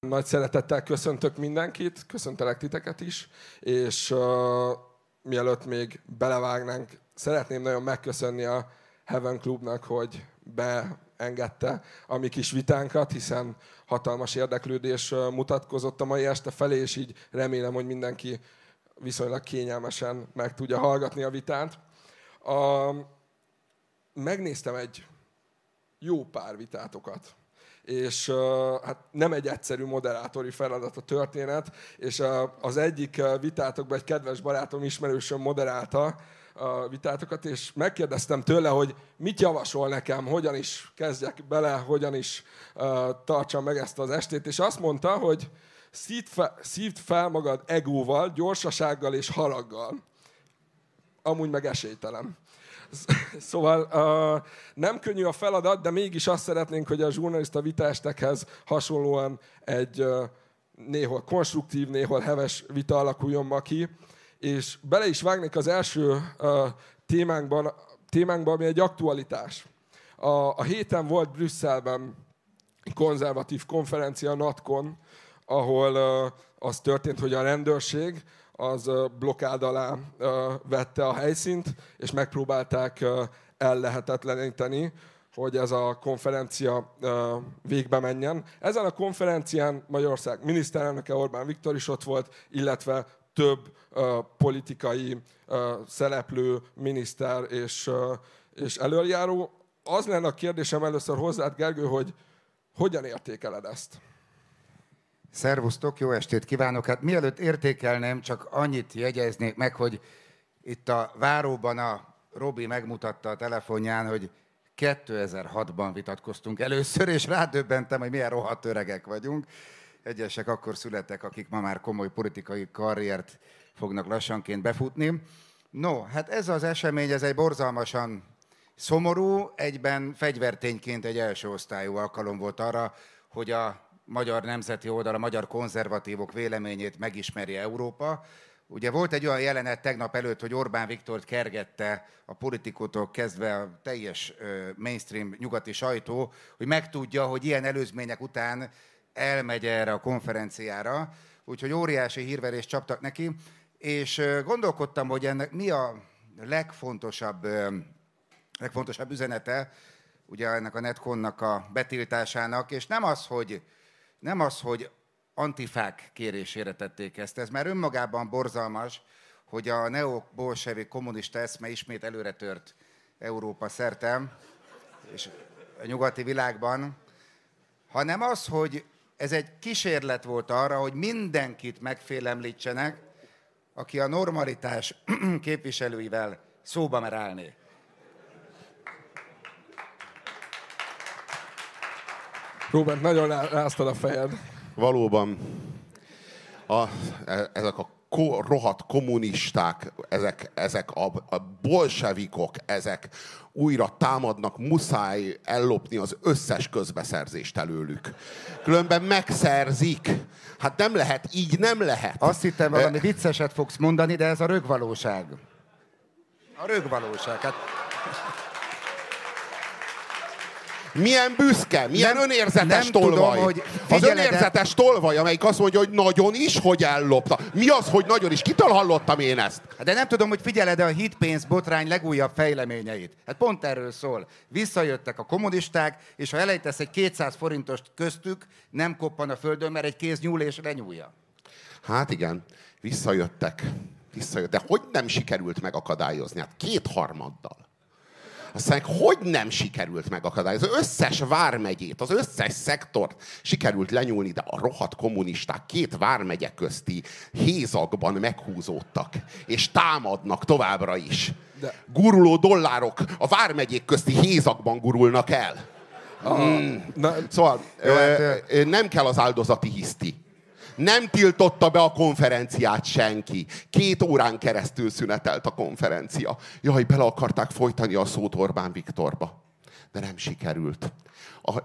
Nagy szeretettel köszöntök mindenkit, köszöntelek titeket is, és uh, mielőtt még belevágnánk, szeretném nagyon megköszönni a Heaven Clubnak, hogy beengedte a mi kis vitánkat, hiszen hatalmas érdeklődés mutatkozott a mai este felé, és így remélem, hogy mindenki viszonylag kényelmesen meg tudja hallgatni a vitát. A, megnéztem egy jó pár vitátokat és hát nem egy egyszerű moderátori feladat a történet, és az egyik vitátokban egy kedves barátom, ismerősöm moderálta a vitátokat, és megkérdeztem tőle, hogy mit javasol nekem, hogyan is kezdjek bele, hogyan is tartsam meg ezt az estét, és azt mondta, hogy szívd fel, szívd fel magad egóval, gyorsasággal és haraggal. Amúgy meg esélytelen. Szóval uh, nem könnyű a feladat, de mégis azt szeretnénk, hogy a zsurnalista vitástekhez hasonlóan egy uh, néhol konstruktív, néhol heves vita alakuljon ma ki. És bele is vágnék az első uh, témánkban, témánkban, ami egy aktualitás. A, a héten volt Brüsszelben konzervatív konferencia, NATCON, ahol uh, az történt, hogy a rendőrség az blokkád alá vette a helyszínt, és megpróbálták ellehetetleníteni, hogy ez a konferencia végbe menjen. Ezen a konferencián Magyarország miniszterelnöke Orbán Viktor is ott volt, illetve több politikai szereplő, miniszter és, és előjáró. Az lenne a kérdésem először hozzád, Gergő, hogy hogyan értékeled ezt? Szervusztok, jó estét kívánok! Hát mielőtt értékelném, csak annyit jegyeznék meg, hogy itt a váróban a Robi megmutatta a telefonján, hogy 2006-ban vitatkoztunk először, és rádöbbentem, hogy milyen rohadt öregek vagyunk. Egyesek akkor születtek, akik ma már komoly politikai karriert fognak lassanként befutni. No, hát ez az esemény, ez egy borzalmasan szomorú, egyben fegyvertényként egy első osztályú alkalom volt arra, hogy a magyar nemzeti oldal, a magyar konzervatívok véleményét megismerje Európa. Ugye volt egy olyan jelenet tegnap előtt, hogy Orbán Viktort kergette a politikótól kezdve a teljes mainstream nyugati sajtó, hogy megtudja, hogy ilyen előzmények után elmegy erre a konferenciára. Úgyhogy óriási hírverést csaptak neki, és gondolkodtam, hogy ennek mi a legfontosabb, legfontosabb üzenete, ugye ennek a netkonnak a betiltásának, és nem az, hogy nem az, hogy antifák kérésére tették ezt. Ez már önmagában borzalmas, hogy a neobolsevi kommunista eszme ismét előre tört Európa szerte, és a nyugati világban, hanem az, hogy ez egy kísérlet volt arra, hogy mindenkit megfélemlítsenek, aki a normalitás képviselőivel szóba mer állni. Robert, nagyon ráztad a fejed. Valóban. A, e, ezek a ko, rohadt kommunisták, ezek, ezek a, a bolsevikok, ezek újra támadnak, muszáj ellopni az összes közbeszerzést előlük. Különben megszerzik. Hát nem lehet, így nem lehet. Azt hittem valami vicceset fogsz mondani, de ez a rögvalóság. A rögvalóság. Hát... Milyen büszke, milyen nem, önérzetes nem tolvaj. Tudom, hogy az önérzetes tolvaj, amelyik azt mondja, hogy nagyon is, hogy ellopta. Mi az, hogy nagyon is? Kitől hallottam én ezt? De nem tudom, hogy figyeled-e a hitpénz botrány legújabb fejleményeit. Hát pont erről szól. Visszajöttek a kommunisták, és ha elejtesz egy 200 forintost köztük, nem koppan a földön, mert egy kéz nyúl és lenyúlja. Hát igen, visszajöttek. visszajöttek. De hogy nem sikerült megakadályozni? Hát kétharmaddal. Aztán hogy nem sikerült megakadályozni? Az összes vármegyét, az összes szektort sikerült lenyúlni, de a rohadt kommunisták két vármegye közti hézakban meghúzódtak, és támadnak továbbra is. De... Guruló dollárok a vármegyék közti hézakban gurulnak el. Mm. Na, szóval Jó, hát, nem kell az áldozati hiszti. Nem tiltotta be a konferenciát senki. Két órán keresztül szünetelt a konferencia. Jaj, bele akarták folytani a szót Orbán Viktorba. De nem sikerült. A,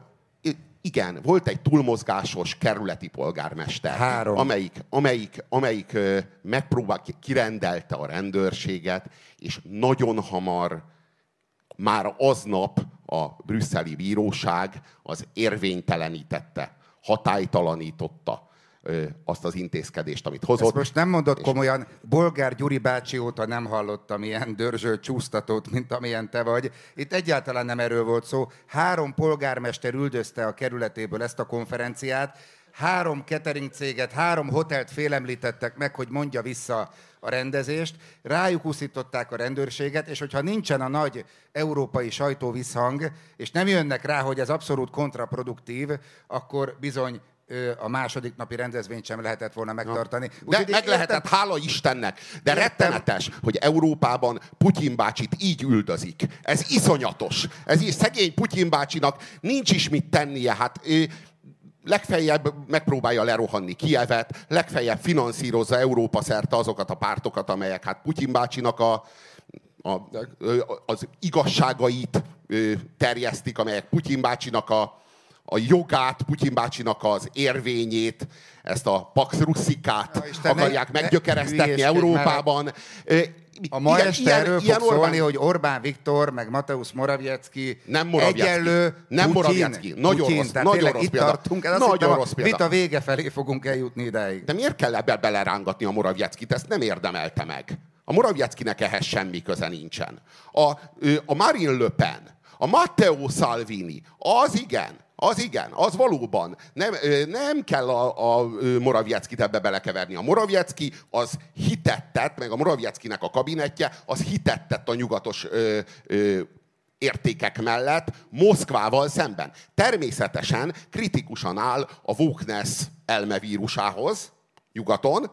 igen, volt egy túlmozgásos kerületi polgármester, Három. amelyik, amelyik, amelyik megpróbál, kirendelte a rendőrséget, és nagyon hamar, már aznap a brüsszeli bíróság az érvénytelenítette hatálytalanította azt az intézkedést, amit hozott. Ezt most nem mondott és... komolyan, Bolgár Gyuri bácsi óta nem hallottam ilyen dörzsölt csúsztatót, mint amilyen te vagy. Itt egyáltalán nem erről volt szó. Három polgármester üldözte a kerületéből ezt a konferenciát, három catering céget, három hotelt félemlítettek meg, hogy mondja vissza a rendezést, rájuk uszították a rendőrséget, és hogyha nincsen a nagy európai sajtóvisszhang, és nem jönnek rá, hogy ez abszolút kontraproduktív, akkor bizony a második napi rendezvényt sem lehetett volna megtartani. De Úgy, meg lehetett, hála Istennek. De értem. rettenetes, hogy Európában Putyin bácsit így üldözik. Ez iszonyatos. Ez is szegény Putyin bácsinak nincs is mit tennie. Hát legfeljebb megpróbálja lerohanni Kievet, legfeljebb finanszírozza Európa szerte azokat a pártokat, amelyek hát Putyin bácsinak a, a, az igazságait terjesztik, amelyek Putyin bácsinak a, a jogát, Putyin bácsinak az érvényét, ezt a Pax Russzikát ja, akarják ne, meggyökeresztetni ne, Európában. A ma ilyen, este erről ilyen fog Orbán... szólni, hogy Orbán Viktor, meg Mateusz Morawiecki nem Morawiecki. egyenlő Nem Morawiecki. Nagyon Putyin. rossz, Tehát nagyon rossz példa. tartunk, ez nagyon azt rossz példa. Vita vége felé fogunk eljutni ideig. De miért kell ebbe belerángatni a Morawieckit? Ezt nem érdemelte meg. A Morawieckinek ehhez semmi köze nincsen. A, a Marine Le Pen, a Matteo Salvini, az igen, az igen, az valóban. Nem, nem kell a, a Moravieckit ebbe belekeverni. A Moraviecki az hitettet, meg a Moravieckinek a kabinetje, az hitettet a nyugatos ö, ö, értékek mellett Moszkvával szemben. Természetesen kritikusan áll a wokeness elmevírusához nyugaton,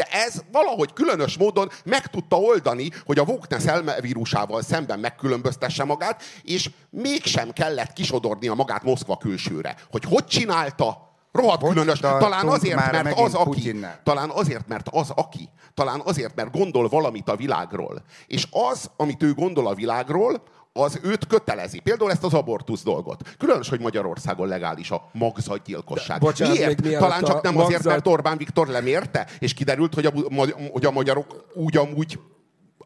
de ez valahogy különös módon meg tudta oldani, hogy a Wokeness elmevírusával szemben megkülönböztesse magát, és mégsem kellett kisodornia magát Moszkva külsőre. Hogy hogy csinálta, Rohadt különös. Talán azért, mert az, aki, talán azért, mert az, aki, talán azért, mert gondol valamit a világról. És az, amit ő gondol a világról, az őt kötelezi. Például ezt az abortusz dolgot. Különös, hogy Magyarországon legális a magzatgyilkosság. De, bocsánat, Miért? Talán csak nem magzat... azért, mert Orbán Viktor lemérte, és kiderült, hogy a, hogy a magyarok úgy amúgy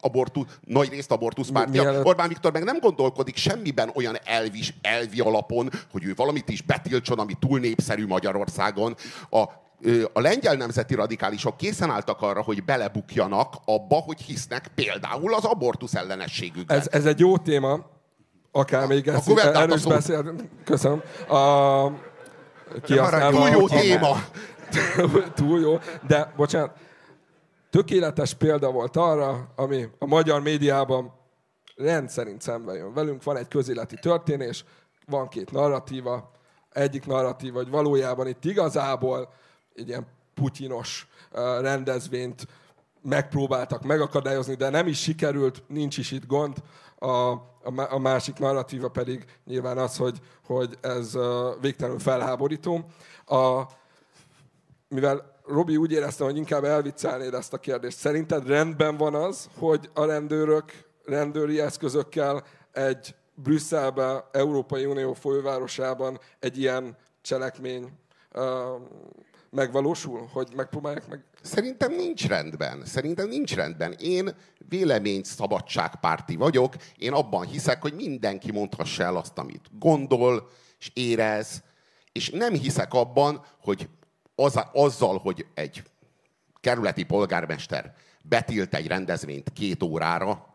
abortu, nagy részt abortuszpártja. Mielőtt... Orbán Viktor meg nem gondolkodik semmiben olyan elvis, elvi alapon, hogy ő valamit is betiltson, ami túl népszerű Magyarországon. A a lengyel nemzeti radikálisok készen álltak arra, hogy belebukjanak abba, hogy hisznek például az abortusz ellenességükben. Ez, ez egy jó téma, akár még ezt erős beszél. Köszönöm. A, ki túl jó téma. túl jó, de bocsánat, tökéletes példa volt arra, ami a magyar médiában rendszerint szembe jön velünk. Van egy közéleti történés, van két narratíva, egyik narratíva, hogy valójában itt igazából egy ilyen putyinos rendezvényt megpróbáltak megakadályozni, de nem is sikerült, nincs is itt gond. A, a másik narratíva pedig nyilván az, hogy, hogy ez végtelenül felháborító. A, mivel Robi úgy éreztem, hogy inkább elviccelnéd ezt a kérdést. Szerinted rendben van az, hogy a rendőrök rendőri eszközökkel egy Brüsszelbe, Európai Unió fővárosában egy ilyen cselekmény megvalósul, hogy megpróbálják meg? Szerintem nincs rendben. Szerintem nincs rendben. Én vélemény szabadságpárti vagyok. Én abban hiszek, hogy mindenki mondhassa el azt, amit gondol és érez, és nem hiszek abban, hogy az, azzal, hogy egy kerületi polgármester betilt egy rendezvényt két órára,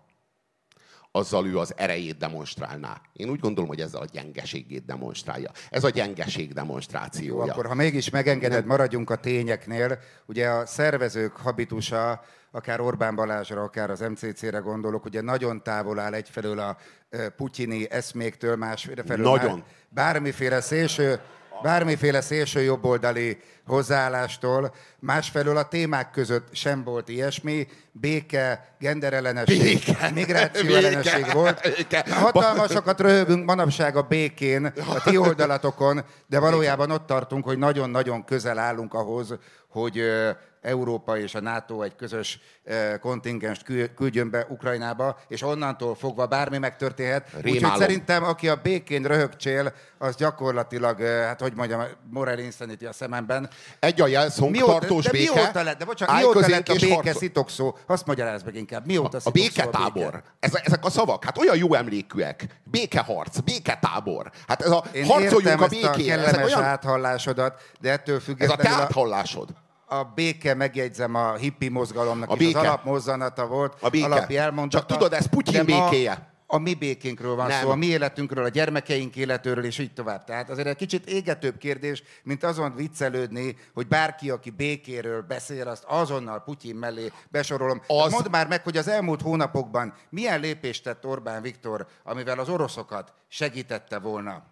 azzal ő az erejét demonstrálná. Én úgy gondolom, hogy ezzel a gyengeségét demonstrálja. Ez a gyengeség demonstrációja. Jó, akkor ha mégis megengeded, maradjunk a tényeknél. Ugye a szervezők habitusa, akár Orbán Balázsra, akár az MCC-re gondolok, ugye nagyon távol áll egyfelől a putyini eszméktől, másfelől nagyon. bármiféle szélső bármiféle szélső jobboldali hozzáállástól, másfelől a témák között sem volt ilyesmi, béke, genderellenesség, béke, migráció ellenesség volt. Béke. Hatalmasokat röhögünk manapság a békén, a ti oldalatokon, de valójában ott tartunk, hogy nagyon-nagyon közel állunk ahhoz, hogy Európa és a NATO egy közös kontingenst kü- küldjön be Ukrajnába, és onnantól fogva bármi megtörténhet. Úgyhogy szerintem, aki a békén röhögcsél, az gyakorlatilag, hát hogy mondjam, moral insanity a szememben. Egy a jelszónk, Mióta, tartós de béke. mióta lett, de bocsánat, mióta lett a béke harcol- szitokszó? Azt magyarázd meg inkább. Mióta A szitokszó béketábor. Ez, ezek a szavak, hát olyan jó emlékűek. Békeharc, béketábor. Hát ez a Én harcoljunk a a békére. Ezek kellemes olyan, áthallásodat, de ettől ez a te függetlenül a, áthallásod. a béke, megjegyzem, a hippi mozgalomnak A béke. az alapmozzanata volt, A béke. alapi elmondata. Csak tudod, ez Putyin de ma békéje. A mi békénkről van Nem. szó, a mi életünkről, a gyermekeink életéről, és így tovább. Tehát azért egy kicsit égetőbb kérdés, mint azon viccelődni, hogy bárki, aki békéről beszél, azt azonnal Putyin mellé besorolom. Az- Az... Mondd már meg, hogy az elmúlt hónapokban milyen lépést tett Orbán Viktor, amivel az oroszokat segítette volna.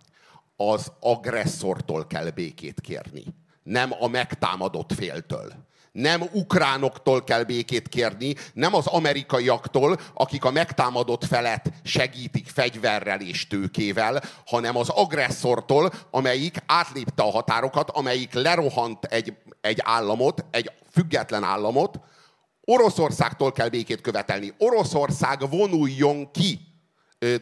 az agresszortól kell békét kérni, nem a megtámadott féltől. Nem ukránoktól kell békét kérni, nem az amerikaiaktól, akik a megtámadott felet segítik fegyverrel és tőkével, hanem az agresszortól, amelyik átlépte a határokat, amelyik lerohant egy, egy államot, egy független államot. Oroszországtól kell békét követelni. Oroszország vonuljon ki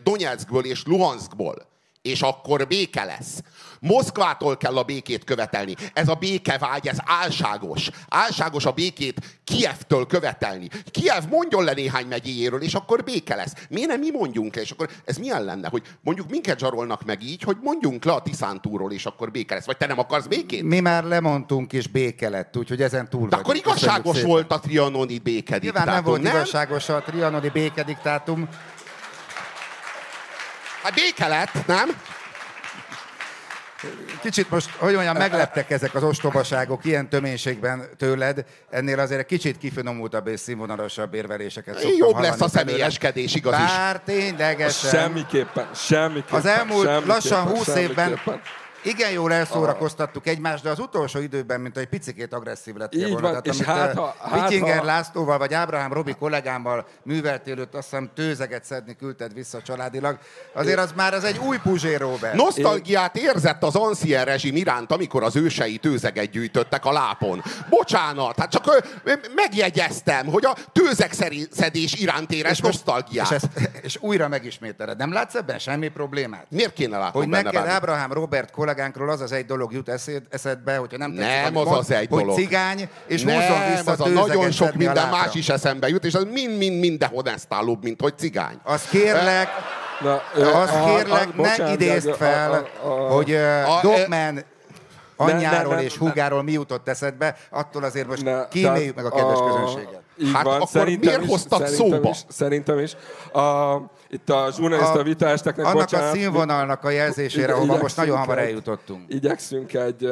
Donetskből és Luhanskból, és akkor béke lesz. Moszkvától kell a békét követelni. Ez a békevágy, ez álságos. Álságos a békét Kievtől követelni. Kiev mondjon le néhány megyéjéről, és akkor béke lesz. Miért nem mi mondjunk le, és akkor ez milyen lenne, hogy mondjuk minket zsarolnak meg így, hogy mondjunk le a Tiszántúról, és akkor béke lesz. Vagy te nem akarsz békét? Mi már lemondtunk, és béke lett, úgyhogy ezen túl De akkor igazságos volt a trianoni békediktátum, Nyilván nem volt nem? igazságos a trianoni békediktátum. Hát béke lett, nem? Kicsit most, hogy mondjam, megleptek ezek az ostobaságok ilyen töménységben tőled. Ennél azért egy kicsit kifinomultabb és színvonalasabb érveléseket szoktam Jobb lesz a személyeskedés, igaz is. Bár ténylegesen. Semmiképpen, semmiképpen. Az elmúlt semmiképpen, lassan 20 évben semmiképpen. Igen jól elszórakoztattuk egymást, de az utolsó időben, mint egy picikét agresszív lett Így volna. van, és hát, ha- hát, Pittinger ha- Lászlóval vagy Ábrahám Robi kollégámmal műveltél őt, azt hiszem tőzeget szedni küldted vissza családilag. Azért az már az egy új Puzsér Robert. Nosztalgiát érzett az ancien rezsim iránt, amikor az ősei tőzeget gyűjtöttek a lápon. Bocsánat, hát csak megjegyeztem, hogy a szeri- szedés iránt érez nosztalgiát. és, ezt, és újra megismételed. Nem látsz ebben semmi problémát? Miért kéne látnom Hogy benne neked? Ábrahám Robert kollégánkról az az egy dolog jut eszed, eszedbe, hogyha nem tetszik, Nem az mond, az egy hogy dolog. cigány, és Nem, vissza az a nagyon sok a minden más is eszembe jut, és az mind-mind mindenhol esztálóbb, mint hogy cigány. Azt kérlek, Na, ö, azt a- kérlek, a- ne bocsánat, idézd a- a- fel, a- a- hogy a- uh, Dogman anyjáról ne, ne, és húgáról mi jutott eszedbe, attól azért most Ne, kíméljük meg a kedves a- közönséget. Így Hát van, akkor miért is, hoztad szerintem szóba? Is, szerintem is. A, itt a zsurnalista vitásteknek, Annak bocsánat, a színvonalnak a jelzésére, ahova most nagyon hamar eljutottunk. Igyekszünk egy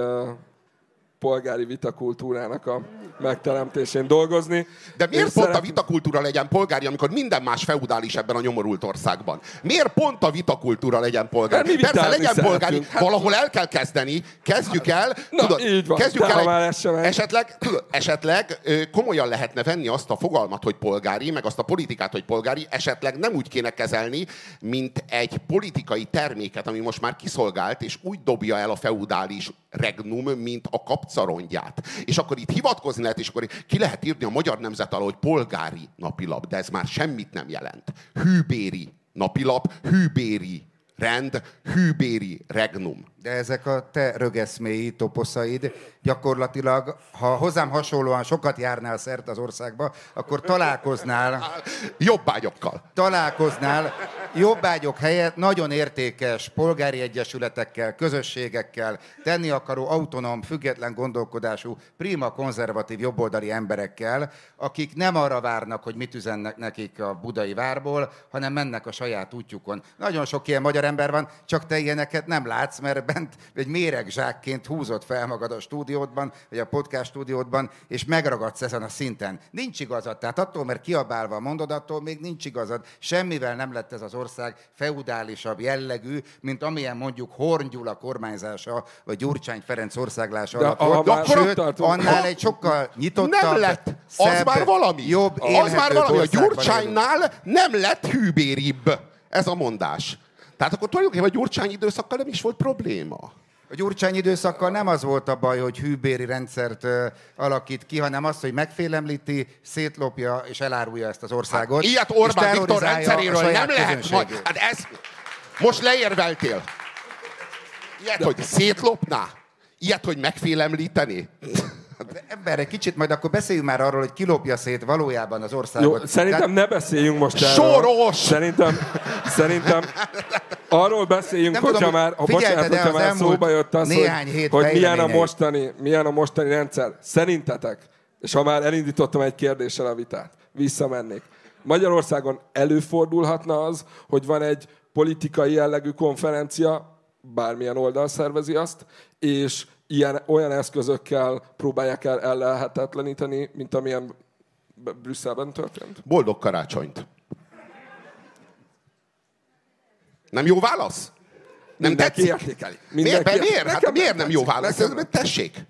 polgári vitakultúrának a megteremtésén dolgozni. De miért És pont szeret- a vitakultúra legyen polgári, amikor minden más feudális ebben a nyomorult országban? Miért pont a vitakultúra legyen polgári? Mert mi Persze, legyen polgári, szeretünk. Hát- valahol el kell kezdeni, kezdjük el, Na, tudod, így van, kezdjük el, ha egy- esetleg, tudod, esetleg komolyan lehetne venni azt a fogalmat, hogy polgári, meg azt a politikát, hogy polgári, esetleg nem úgy kéne kezelni, mint egy politikai terméket, ami most már kiszolgált, és úgy dobja el a feudális regnum, mint a kapcarondját. És akkor itt hivatkozni lehet, és akkor ki lehet írni a magyar nemzet alól, hogy polgári napilap, de ez már semmit nem jelent. Hűbéri napilap, hűbéri rend, hűbéri regnum. De ezek a te rögeszméi, toposzaid gyakorlatilag, ha hozzám hasonlóan sokat járnál szert az országba, akkor találkoznál Jobbágyokkal. találkoznál jobbágyok helyett nagyon értékes polgári egyesületekkel, közösségekkel, tenni akaró, autonóm, független gondolkodású, prima konzervatív jobboldali emberekkel, akik nem arra várnak, hogy mit üzennek nekik a budai várból, hanem mennek a saját útjukon. Nagyon sok ilyen magyar ember van, csak te ilyeneket nem látsz, mert bent egy méregzsákként húzott fel magad a stúdiódban, vagy a podcast stúdiódban, és megragadsz ezen a szinten. Nincs igazad. Tehát attól, mert kiabálva mondod, attól még nincs igazad. Semmivel nem lett ez az ország feudálisabb jellegű, mint amilyen mondjuk Horn Gyula kormányzása, vagy Gyurcsány Ferenc országlása De alatt ha volt. Sőt, tartunk- annál egy sokkal nyitottabb, Nem lett. Az szebb, már valami. jobb, az már valami. A élünk. Gyurcsánynál nem lett hűbéribb. Ez a mondás. Tehát akkor tulajdonképpen a Gyurcsány időszakkal nem is volt probléma. A Gyurcsány időszakkal nem az volt a baj, hogy hűbéri rendszert ö, alakít ki, hanem az, hogy megfélemlíti, szétlopja és elárulja ezt az országot. Hát, ilyet Orbán Viktor rendszeréről nem lehet majd. Hát ez... Most leérveltél. Ilyet, hogy szétlopná? Ilyet, hogy megfélemlíteni? De Ember, egy kicsit majd akkor beszéljünk már arról, hogy kilopja szét valójában az országot. Jó, szerintem ne beszéljünk most erről. Soros! Szerintem, szerintem arról beszéljünk, Nem hogyha tudom, már, ha bocsánat, hogyha már szóba jött az, hogy, hogy milyen, a mostani, milyen a mostani rendszer. Szerintetek, és ha már elindítottam egy kérdéssel a vitát, visszamennék. Magyarországon előfordulhatna az, hogy van egy politikai jellegű konferencia, bármilyen oldal szervezi azt, és ilyen, olyan eszközökkel próbálják el ellehetetleníteni, mint amilyen Brüsszelben történt? Boldog karácsonyt. Nem jó válasz? Nem Mindenki tetszik? értékeli. Miért, Mindenki miért? miért? Hát miért nem jó válasz? Ez- Tessék.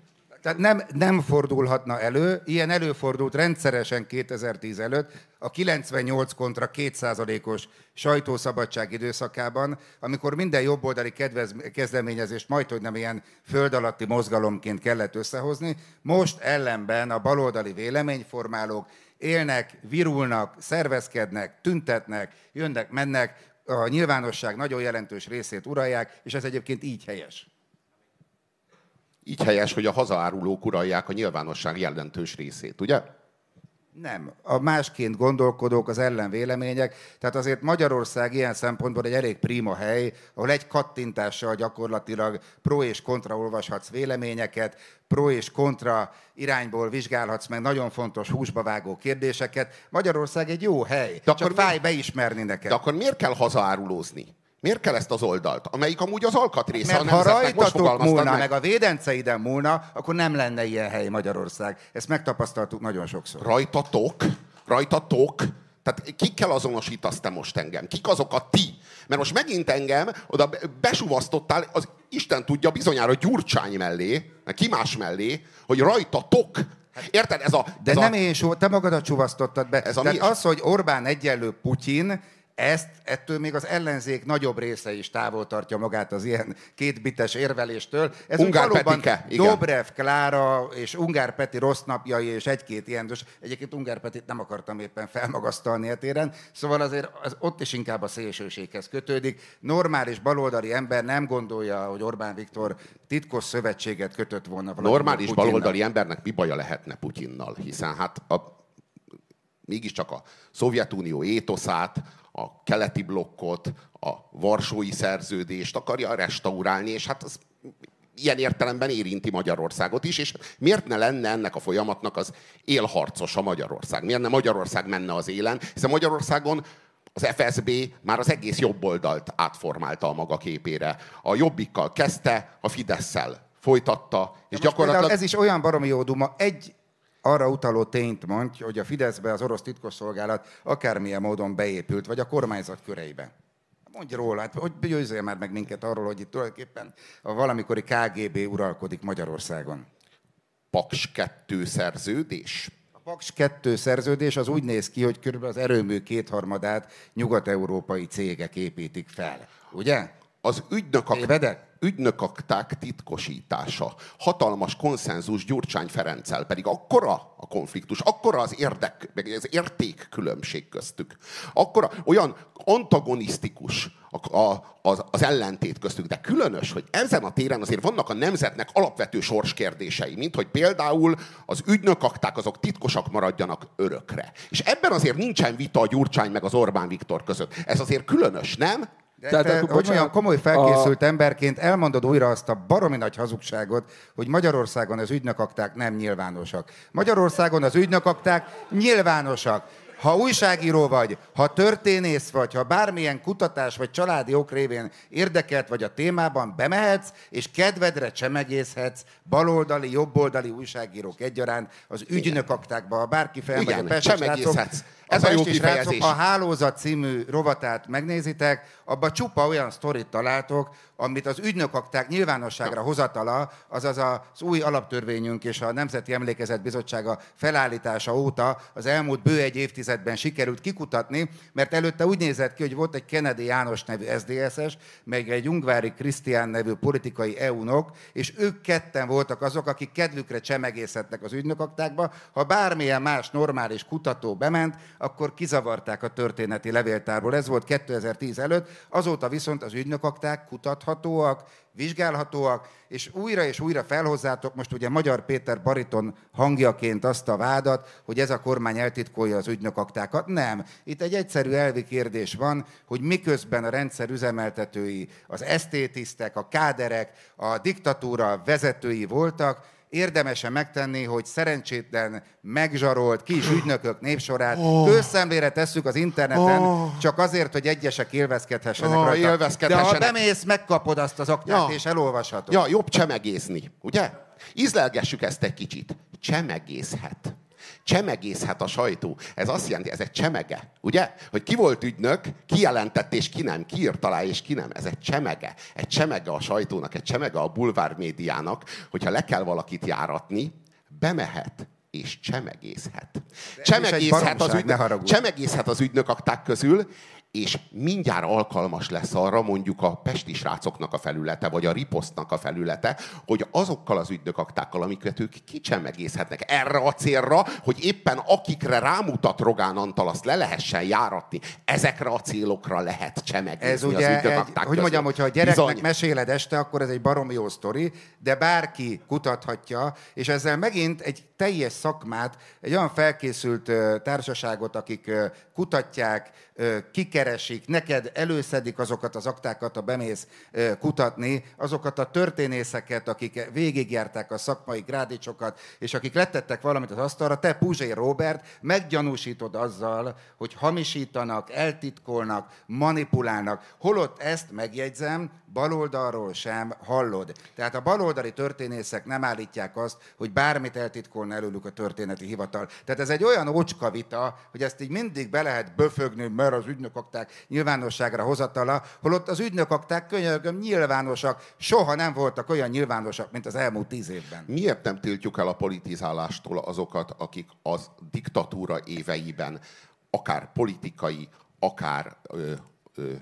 Tehát nem, nem fordulhatna elő, ilyen előfordult rendszeresen 2010 előtt, a 98 kontra 2%-os sajtószabadság időszakában, amikor minden jobboldali kedvez, kezdeményezést majd, hogy nem ilyen föld alatti mozgalomként kellett összehozni, most ellenben a baloldali véleményformálók élnek, virulnak, szervezkednek, tüntetnek, jönnek, mennek, a nyilvánosság nagyon jelentős részét uralják, és ez egyébként így helyes. Így helyes, hogy a hazaárulók uralják a nyilvánosság jelentős részét, ugye? Nem. A másként gondolkodók, az ellenvélemények. Tehát azért Magyarország ilyen szempontból egy elég prima hely, ahol egy kattintással gyakorlatilag pro és kontra olvashatsz véleményeket, pro és kontra irányból vizsgálhatsz meg nagyon fontos húsba vágó kérdéseket. Magyarország egy jó hely. De De akkor Csak mi- fáj beismerni neked. De akkor miért kell hazaárulózni? Miért kell ezt az oldalt, amelyik amúgy az alkatrésze Mert a ha rajtatok múlna, meg. meg a védenceiden múlna, akkor nem lenne ilyen hely Magyarország. Ezt megtapasztaltuk nagyon sokszor. Rajtatok? Rajtatok? Tehát kikkel azonosítasz te most engem? Kik azok a ti? Mert most megint engem oda be- besuvasztottál, az Isten tudja bizonyára Gyurcsány mellé, ki más mellé, hogy rajtatok. Érted? Ez a, De ez nem a, én so, te magadat csuvasztottad be. Ez a Tehát mi- az, hogy Orbán egyenlő Putyin, ezt ettől még az ellenzék nagyobb része is távol tartja magát az ilyen kétbites érveléstől. Ez Ungár valóban Petike, igen. Dobrev, Klára és Ungár Peti rossz napjai és egy-két ilyen, de egyébként Ungár Petit nem akartam éppen felmagasztalni a téren, szóval azért az ott is inkább a szélsőséghez kötődik. Normális baloldali ember nem gondolja, hogy Orbán Viktor titkos szövetséget kötött volna normális Putyinnal. baloldali embernek mi baja lehetne Putyinnal? Hiszen hát a, mégiscsak a Szovjetunió étoszát, a keleti blokkot, a Varsói szerződést akarja restaurálni, és hát az ilyen értelemben érinti Magyarországot is, és miért ne lenne ennek a folyamatnak az élharcos a Magyarország? Miért ne Magyarország menne az élen? Hiszen Magyarországon az FSB már az egész jobb oldalt átformálta a maga képére. A jobbikkal kezdte, a Fidesz-szel folytatta, és gyakorlatilag... ez is olyan baromi jó duma, egy arra utaló tényt mond, hogy a Fideszbe az orosz titkosszolgálat akármilyen módon beépült, vagy a kormányzat köreibe. Mondj róla, hát hogy győzzél már meg minket arról, hogy itt tulajdonképpen a valamikori KGB uralkodik Magyarországon. Paks 2 szerződés. A Paks 2 szerződés az úgy néz ki, hogy körülbelül az erőmű kétharmadát nyugat-európai cégek építik fel. Ugye? Az ügynökak, Tévedek? Ügynökakták titkosítása. Hatalmas konszenzus Gyurcsány Ferenccel, pedig akkora a konfliktus, akkora az érdek, meg az értékkülönbség köztük. Akkora, olyan antagonisztikus a, a, az, az ellentét köztük, de különös, hogy ezen a téren azért vannak a nemzetnek alapvető sorskérdései, mint hogy például az ügynökakták azok titkosak maradjanak örökre. És ebben azért nincsen vita a Gyurcsány meg az Orbán Viktor között. Ez azért különös, nem? Tehát te, akkor, hogy olyan komoly felkészült a... emberként elmondod újra azt a baromi nagy hazugságot, hogy Magyarországon az ügynökakták nem nyilvánosak. Magyarországon az ügynökakták nyilvánosak. Ha újságíró vagy, ha történész vagy, ha bármilyen kutatás vagy családi ok révén érdekelt vagy a témában, bemehetsz, és kedvedre csemegészhetsz baloldali, jobboldali újságírók egyaránt az ügynökaktákba. Ha bárki felmegy Igen, a csemegészhetsz. Ez a a jó kifejezés. Ha Hálózat című rovatát megnézitek, abban csupa olyan sztorit találtok, amit az ügynökakták nyilvánosságra hozatala, azaz az új alaptörvényünk és a Nemzeti Emlékezet Bizottsága felállítása óta az elmúlt bő egy évtized évtizedben sikerült kikutatni, mert előtte úgy nézett ki, hogy volt egy Kennedy János nevű SZDSZ-es, meg egy Ungvári Krisztián nevű politikai EU-nok, és ők ketten voltak azok, akik kedvükre csemegészhettek az ügynökaktákba. Ha bármilyen más normális kutató bement, akkor kizavarták a történeti levéltárból. Ez volt 2010 előtt, azóta viszont az ügynökakták kutathatóak, vizsgálhatóak, és újra és újra felhozzátok most ugye Magyar Péter Bariton hangjaként azt a vádat, hogy ez a kormány eltitkolja az ügynökaktákat. Nem. Itt egy egyszerű elvi kérdés van, hogy miközben a rendszer üzemeltetői, az esztétisztek, a káderek, a diktatúra vezetői voltak, érdemesen megtenni, hogy szerencsétlen, megzsarolt, kis ügynökök népsorát oh. őszemlére tesszük az interneten, oh. csak azért, hogy egyesek élvezkedhessenek oh, rajta. Élvezkedhessenek. De ha bemész, megkapod azt az aktát, ja. és elolvashatod. Ja, jobb csemegészni, ugye? Ízlelgessük ezt egy kicsit. Csemegészhet csemegészhet a sajtó. Ez azt jelenti, ez egy csemege, ugye? Hogy ki volt ügynök, ki jelentett és ki nem, ki írt alá és ki nem. Ez egy csemege. Egy csemege a sajtónak, egy csemege a bulvár médiának, hogyha le kell valakit járatni, bemehet és csemegészhet. Csemegészhet az, ügynök, csemegészhet az ügynökakták közül, és mindjárt alkalmas lesz arra mondjuk a pesti srácoknak a felülete, vagy a riposztnak a felülete, hogy azokkal az ügynökaktákkal, amiket ők kicsemegészhetnek erre a célra, hogy éppen akikre rámutat Rogán Antal, azt le lehessen járatni. Ezekre a célokra lehet csemegészni ez ugye az egy, Hogy mondjam, hogyha a gyereknek Bizony. meséled este, akkor ez egy barom jó sztori, de bárki kutathatja, és ezzel megint egy teljes szakmát, egy olyan felkészült társaságot, akik kutatják, kikeresik, neked előszedik azokat az aktákat, a bemész kutatni, azokat a történészeket, akik végigjárták a szakmai grádicsokat, és akik letettek valamit az asztalra, te Puzsé Robert meggyanúsítod azzal, hogy hamisítanak, eltitkolnak, manipulálnak. Holott ezt megjegyzem, baloldalról sem hallod. Tehát a baloldali történészek nem állítják azt, hogy bármit eltitkolna előlük a történeti hivatal. Tehát ez egy olyan ócska vita, hogy ezt így mindig be lehet böfögni, mert az ügynökakták nyilvánosságra hozatala, holott az ügynökakták könyörgöm nyilvánosak, soha nem voltak olyan nyilvánosak, mint az elmúlt tíz évben. Miért nem tiltjuk el a politizálástól azokat, akik az diktatúra éveiben akár politikai, akár, ö, ö,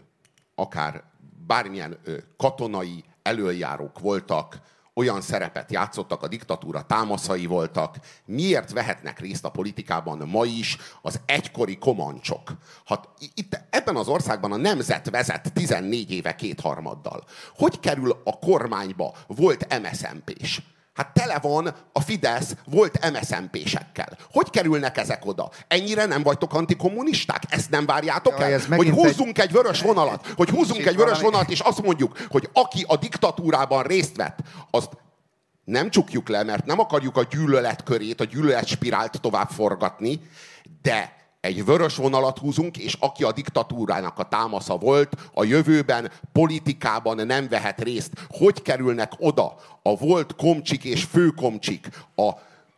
akár bármilyen katonai előjárók voltak, olyan szerepet játszottak, a diktatúra támaszai voltak, miért vehetnek részt a politikában ma is az egykori komancsok? Ha itt ebben az országban a nemzet vezet 14 éve kétharmaddal. Hogy kerül a kormányba? Volt MSZMP-s. Hát tele van a Fidesz volt MSZMP-sekkel. Hogy kerülnek ezek oda? Ennyire nem vagytok antikommunisták? Ezt nem várjátok Jaj, el? Hogy húzzunk egy... egy vörös vonalat, hogy húzzunk egy vörös vonalat, és azt mondjuk, hogy aki a diktatúrában részt vett, azt nem csukjuk le, mert nem akarjuk a gyűlölet körét, a gyűlölet spirált tovább forgatni, de egy vörös vonalat húzunk, és aki a diktatúrának a támasza volt, a jövőben politikában nem vehet részt. Hogy kerülnek oda a volt komcsik és főkomcsik a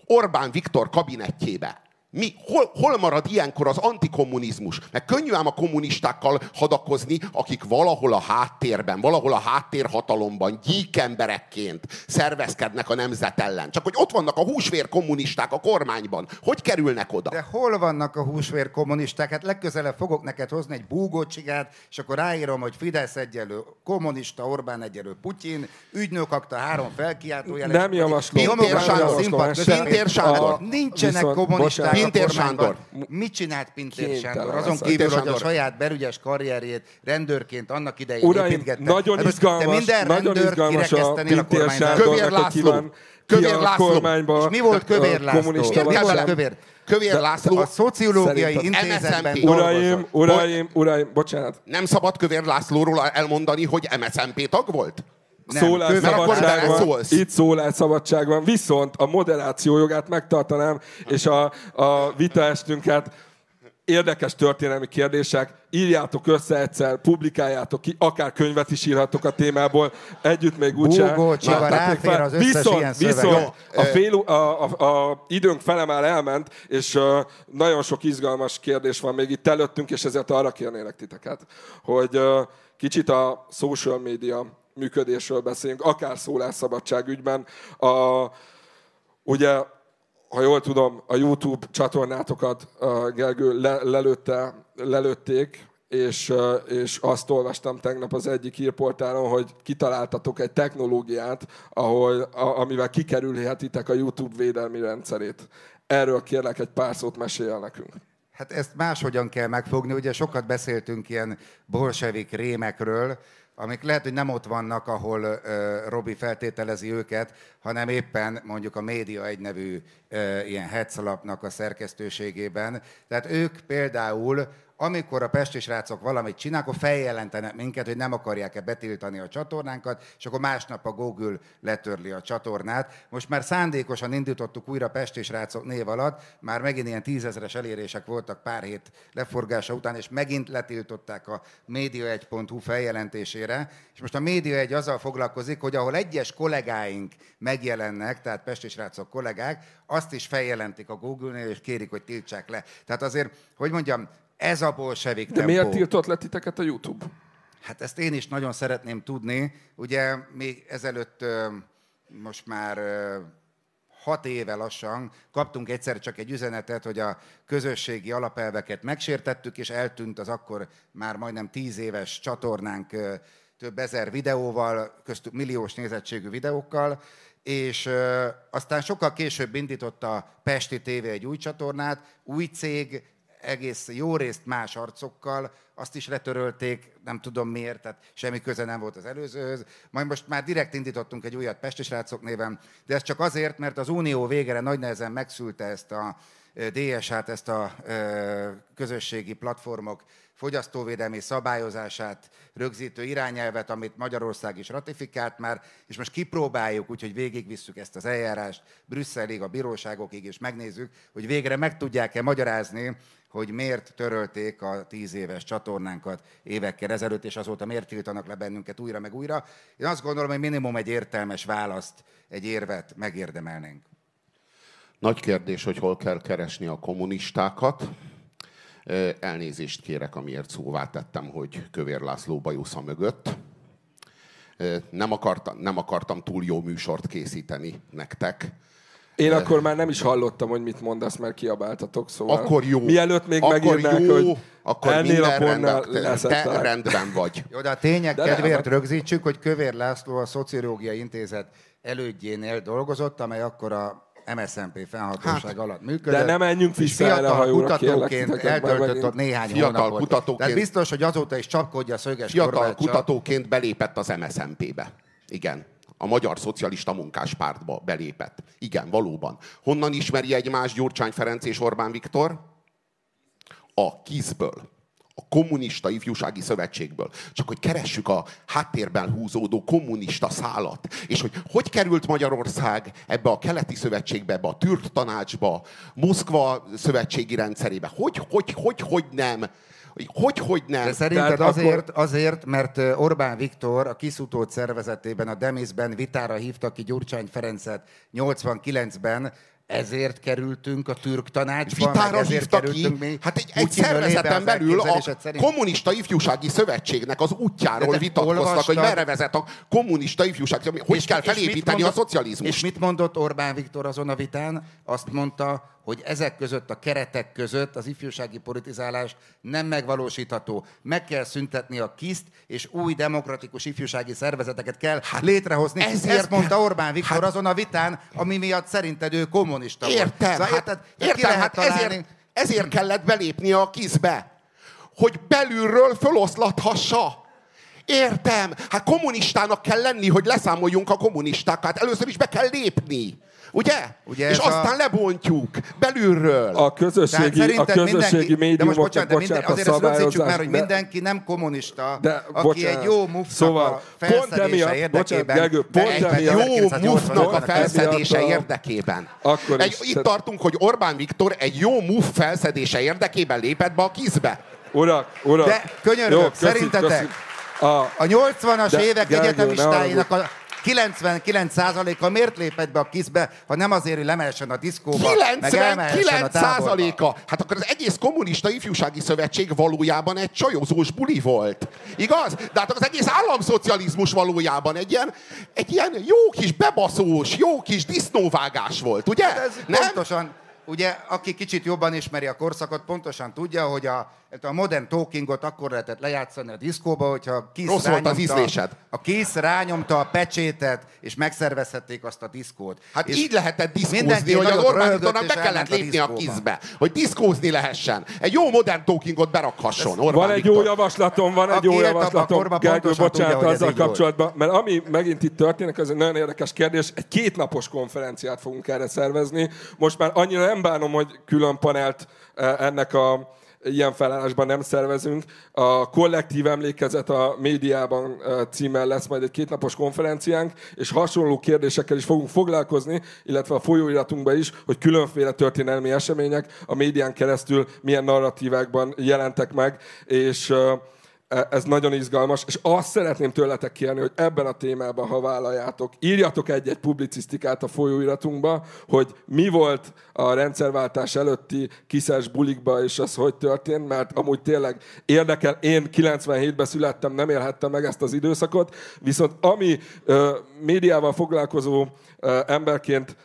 Orbán Viktor kabinettjébe? Mi, hol, hol marad ilyenkor az antikommunizmus? Mert könnyű ám a kommunistákkal hadakozni, akik valahol a háttérben, valahol a háttérhatalomban gyíkemberekként szervezkednek a nemzet ellen. Csak hogy ott vannak a húsvér kommunisták a kormányban. Hogy kerülnek oda? De hol vannak a húsvér kommunisták? Hát legközelebb fogok neked hozni egy búgócsigát, és akkor ráírom, hogy Fidesz egyelő kommunista, Orbán egyelő Putyin, ügynök akta három felkiáltó Nem javaslom. Pintér Sándor. Pintér Sándor. Nincsenek kommunisták. Pintér Sándor. Mit csinált Pintér Sándor? Azon kívül, hogy a saját berügyes karrierjét rendőrként annak idején Uraim, építgette. nagyon hát izgalmas, minden nagyon izgalmas a Pintér Kövér László. Kövér László. Kormányba, És mi volt Kövér László? Mi volt Kövér? Kövér László. A szociológiai intézetben Uraim, uraim, uraim, bocsánat. Nem szabad Kövér Lászlóról elmondani, hogy MSZMP tag volt? Szólásszabadság van, itt szólásszabadság van, viszont a moderáció jogát megtartanám, és a, a vitaestünket érdekes történelmi kérdések, írjátok össze egyszer, publikáljátok ki, akár könyvet is írhatok a témából, együtt még úgyse. Az összes viszont, ilyen viszont a, fél, a, a, a, időnk fele már elment, és uh, nagyon sok izgalmas kérdés van még itt előttünk, és ezért arra kérnélek titeket, hogy uh, kicsit a social media működésről beszélünk, akár szólásszabadság ügyben. A, ugye ha jól tudom, a YouTube csatornátokat, uh, Gergő, le, lelőtte, lelőtték, és, és azt olvastam tegnap az egyik hírportálon, hogy kitaláltatok egy technológiát, ahol, a, amivel kikerülhetitek a YouTube védelmi rendszerét. Erről kérlek egy pár szót mesélj nekünk. Hát ezt máshogyan kell megfogni. Ugye sokat beszéltünk ilyen bolsevik rémekről, amik lehet, hogy nem ott vannak, ahol uh, Robi feltételezi őket, hanem éppen mondjuk a Média egy nevű uh, ilyen hetszalapnak a szerkesztőségében. Tehát ők például amikor a pesti srácok valamit csinál, akkor feljelentenek minket, hogy nem akarják-e betiltani a csatornánkat, és akkor másnap a Google letörli a csatornát. Most már szándékosan indítottuk újra pesti srácok név alatt, már megint ilyen tízezeres elérések voltak pár hét leforgása után, és megint letiltották a Média1.hu feljelentésére, és most a Média egy azzal foglalkozik, hogy ahol egyes kollégáink megjelennek, tehát pesti srácok kollégák, azt is feljelentik a Google-nél, és kérik, hogy tiltsák le. Tehát azért, hogy mondjam, ez a bolsevik De tempó. miért tiltott le titeket a YouTube? Hát ezt én is nagyon szeretném tudni. Ugye még ezelőtt most már hat éve lassan kaptunk egyszer csak egy üzenetet, hogy a közösségi alapelveket megsértettük, és eltűnt az akkor már majdnem tíz éves csatornánk több ezer videóval, köztük milliós nézettségű videókkal, és aztán sokkal később indított a Pesti TV egy új csatornát, új cég, egész jó részt más arcokkal, azt is letörölték, nem tudom miért, tehát semmi köze nem volt az előzőhöz. Majd most már direkt indítottunk egy újat Pesti srácok néven, de ez csak azért, mert az Unió végére nagy nehezen megszülte ezt a DSH-t, ezt a közösségi platformok fogyasztóvédelmi szabályozását rögzítő irányelvet, amit Magyarország is ratifikált már, és most kipróbáljuk, úgyhogy végigvisszük ezt az eljárást Brüsszelig, a bíróságokig, és megnézzük, hogy végre meg tudják-e magyarázni, hogy miért törölték a tíz éves csatornánkat évekkel ezelőtt, és azóta miért tiltanak le bennünket újra meg újra. Én azt gondolom, hogy minimum egy értelmes választ, egy érvet megérdemelnénk. Nagy kérdés, hogy hol kell keresni a kommunistákat. Elnézést kérek, amiért szóvá tettem, hogy Kövér László bajusza mögött. Nem akartam, nem akartam túl jó műsort készíteni nektek. Én De... akkor már nem is hallottam, hogy mit mondasz, mert kiabáltatok, szóval... Akkor jó. Mielőtt még akkor megírnák, jó, hogy akkor ennél a rendben, pontnál te rendben vagy. Jó, de a tények De kedvéért nem. rögzítsük, hogy Kövér László a Szociológiai Intézet elődjénél dolgozott, amely akkor a MSZNP fennhatóság hát, alatt működött. De nem menjünk vissza erre a fiatal hajóra, kutatóként eltöltött ott néhány Fiatal hónapot. kutatóként- Tehát biztos, hogy azóta is csapkodja a szöges Fiatal kutatóként belépett az MSZNP-be. Igen. A Magyar Szocialista Munkáspártba belépett. Igen, valóban. Honnan ismeri egymást Gyurcsány Ferenc és Orbán Viktor? A KISZ-ből. A Kommunista Ifjúsági Szövetségből. Csak hogy keressük a háttérben húzódó kommunista szálat. És hogy hogy került Magyarország ebbe a keleti szövetségbe, ebbe a türk tanácsba, Moszkva szövetségi rendszerébe. Hogy, hogy, hogy, hogy nem? Hogy, hogy nem? De szerinted Tehát azért, azért, mert Orbán Viktor a kiszutót szervezetében, a Demisben vitára hívta ki Gyurcsány Ferencet 89-ben, ezért kerültünk a türk tanácsba, meg Vitára ezért kerültünk ki, mi hát egy, egy szervezeten belül a szerint. kommunista ifjúsági szövetségnek az útjáról vitatkoztak, hogy olvastad- merre vezet a kommunista ifjúság, hogy És- kell és felépíteni a mondott- szocializmust. És mit mondott Orbán Viktor azon a vitán? Azt mondta, hogy ezek között, a keretek között az ifjúsági politizálás nem megvalósítható. Meg kell szüntetni a kiszt, és új demokratikus ifjúsági szervezeteket kell hát létrehozni. ez- Ezt ez- mondta Orbán Viktor hát- azon a vitán, ami miatt szerinted ő kommunista volt. Értem, Szóval hát, érted? Értem, hát találni- ezért, ezért kellett belépni a kizbe, hogy belülről föloszlathassa. Értem, hát kommunistának kell lenni, hogy leszámoljunk a kommunistákat. Hát először is be kell lépni. Ugye? Ugye És ez a- aztán lebontjuk belülről. A közösségi, a közösségi mindenki, de most bocsánat, de minden, azért ezt rögzítsük már, hogy de- mindenki nem kommunista, De, aki bocsánat. egy jó mufnak Szóval, a felszedése emiatt, érdekében bocsánat, Gergő, pont egy jó 1980-ban mufnak a felszedése a- érdekében. Akkor egy, is, itt tehát- tartunk, hogy Orbán Viktor egy jó muf felszedése érdekében lépett be a kizbe. Urak, urak. De könyörgök, köszi, szerintetek? köszi. A, A 80-as De, évek egyetemistáinak a 99%-a miért lépett be a kiszbe, ha nem azért, hogy lemehessen a diszkóba, meg elmehessen a 99 táborba? százaléka. Hát akkor az egész kommunista ifjúsági szövetség valójában egy csajozós buli volt. Igaz? De hát az egész államszocializmus valójában egy ilyen, egy ilyen jó kis bebaszós, jó kis disznóvágás volt, ugye? Hát Ez Nem? pontosan, ugye, aki kicsit jobban ismeri a korszakot, pontosan tudja, hogy a, a modern talkingot akkor lehetett lejátszani a diszkóba, hogyha Kiss Rossz volt az ízlésed. A Kiss rányomta a pecsétet, és megszervezhették azt a diszkót. Hát és így lehetett diszkózni, mindenki hogy az Orbán Viktornak be kellett a lépni a diszkóba. kizbe, hogy diszkózni lehessen. Egy jó modern talkingot berakasson Orbán Van egy Viktor. jó javaslatom, van egy Aki jó a javaslatom, Gergő, bocsánat, tudja, hogy ez azzal volt. kapcsolatban, mert ami megint itt történik, az egy nagyon érdekes kérdés, egy kétnapos konferenciát fogunk erre szervezni. Most már annyira nem bánom, hogy külön panelt eh, ennek a ilyen felállásban nem szervezünk. A kollektív emlékezet a médiában eh, címmel lesz majd egy kétnapos konferenciánk, és hasonló kérdésekkel is fogunk foglalkozni, illetve a folyóiratunkban is, hogy különféle történelmi események a médián keresztül milyen narratívákban jelentek meg, és eh, ez nagyon izgalmas, és azt szeretném tőletek kérni, hogy ebben a témában, ha vállaljátok, írjatok egy-egy publicisztikát a folyóiratunkba, hogy mi volt a rendszerváltás előtti kiszes bulikba, és az hogy történt, mert amúgy tényleg érdekel, én 97-ben születtem, nem élhettem meg ezt az időszakot, viszont ami ö, médiával foglalkozó ö, emberként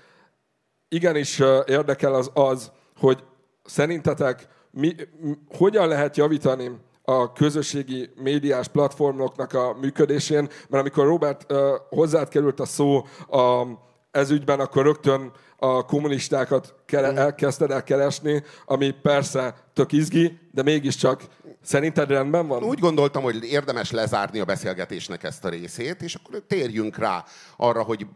igenis ö, érdekel az az, hogy szerintetek mi, m- hogyan lehet javítani a közösségi médiás platformoknak a működésén, mert amikor Robert hozzád került a szó a, ez ügyben, akkor rögtön a kommunistákat kere, elkezdted el keresni, ami persze tök izgi, de mégiscsak szerinted rendben van? Úgy gondoltam, hogy érdemes lezárni a beszélgetésnek ezt a részét, és akkor térjünk rá arra, hogy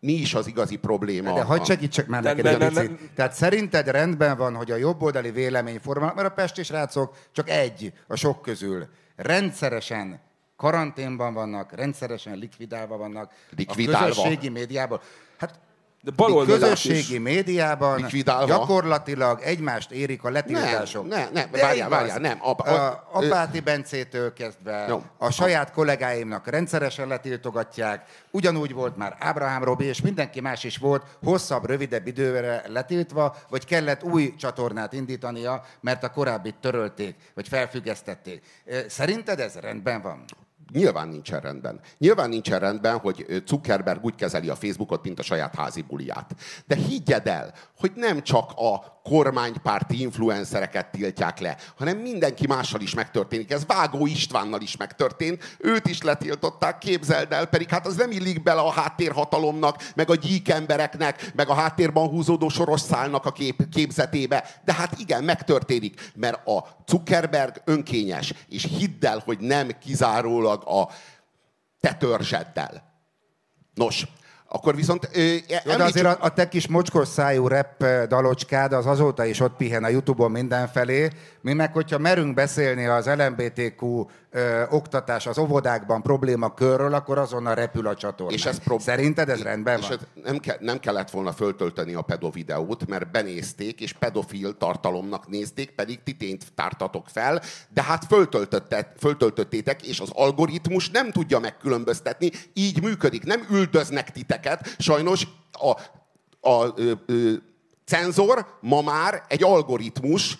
mi is az igazi probléma. De hagyd segítsek már neked egy de- picit. de- Tehát szerinted rendben van, hogy a jobboldali véleményformálók, mert a pesti srácok csak egy a sok közül, rendszeresen karanténban vannak, rendszeresen likvidálva vannak Likvidálva? a közösségi médiában. Hát De a baloldalak közösségi is. médiában Likvidálva? gyakorlatilag egymást érik a letiltások. Nem, ne, ne, De várjál, várjál, nem. A- A, a- Apáti Bencétől kezdve Jó. a saját kollégáimnak rendszeresen letiltogatják. Ugyanúgy volt már Ábrahám Robi, és mindenki más is volt hosszabb, rövidebb időre letiltva, vagy kellett új csatornát indítania, mert a korábbit törölték, vagy felfüggesztették. Szerinted ez rendben van? Nyilván nincsen rendben. Nyilván nincsen rendben, hogy Zuckerberg úgy kezeli a Facebookot, mint a saját házi buliát. De higgyed el, hogy nem csak a kormánypárti influencereket tiltják le, hanem mindenki mással is megtörténik. Ez Vágó Istvánnal is megtörtént. Őt is letiltották, képzeld el, pedig hát az nem illik bele a háttérhatalomnak, meg a gyík embereknek, meg a háttérban húzódó soros szálnak a kép, képzetébe. De hát igen, megtörténik, mert a Zuckerberg önkényes, és hidd el, hogy nem kizárólag a te törzseddel. Nos, akkor viszont... Ö, Jó, de említsük- azért a, a te kis mocskos szájú rep dalocskád az azóta is ott pihen a Youtube-on mindenfelé. Mi meg, hogyha merünk beszélni az LMBTQ ö, oktatás az óvodákban problémakörről, akkor azonnal repül a csatorna. És ez prob- Szerinted ez rendben és van? ez nem, ke- nem kellett volna föltölteni a pedovideót, mert benézték, és pedofil tartalomnak nézték, pedig ti tényt tártatok fel, de hát föltöltöttétek, és az algoritmus nem tudja megkülönböztetni, így működik. Nem üldöznek titeket, sajnos a, a ö, ö, cenzor ma már egy algoritmus,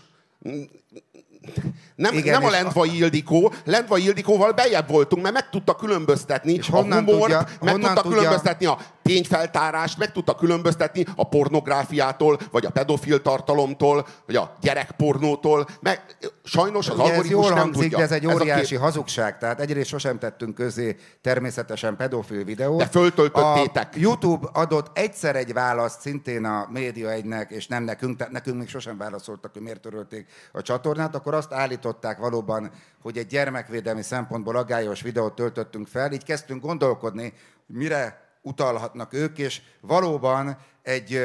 nem, Igen, nem a Lendvai Ildikó, Lendvai Ildikóval bejebb voltunk, mert meg tudta különböztetni És a honnan humort, tudja- meg honnan tudta tudja- különböztetni a tényfeltárást, meg tudta különböztetni a pornográfiától, vagy a pedofil tartalomtól, vagy a gyerekpornótól, meg sajnos az Ugye ez algoritmus jól nem hangzik, tudja. de ez egy a óriási kép- hazugság. Tehát egyrészt sosem tettünk közé természetesen pedofil videót. De föltöltöttétek. A YouTube adott egyszer egy választ szintén a Média egynek, és nem nekünk, tehát nekünk még sosem válaszoltak, hogy miért törölték a csatornát, akkor azt állították valóban, hogy egy gyermekvédelmi szempontból aggályos videót töltöttünk fel, így kezdtünk gondolkodni, mire utalhatnak ők, és valóban egy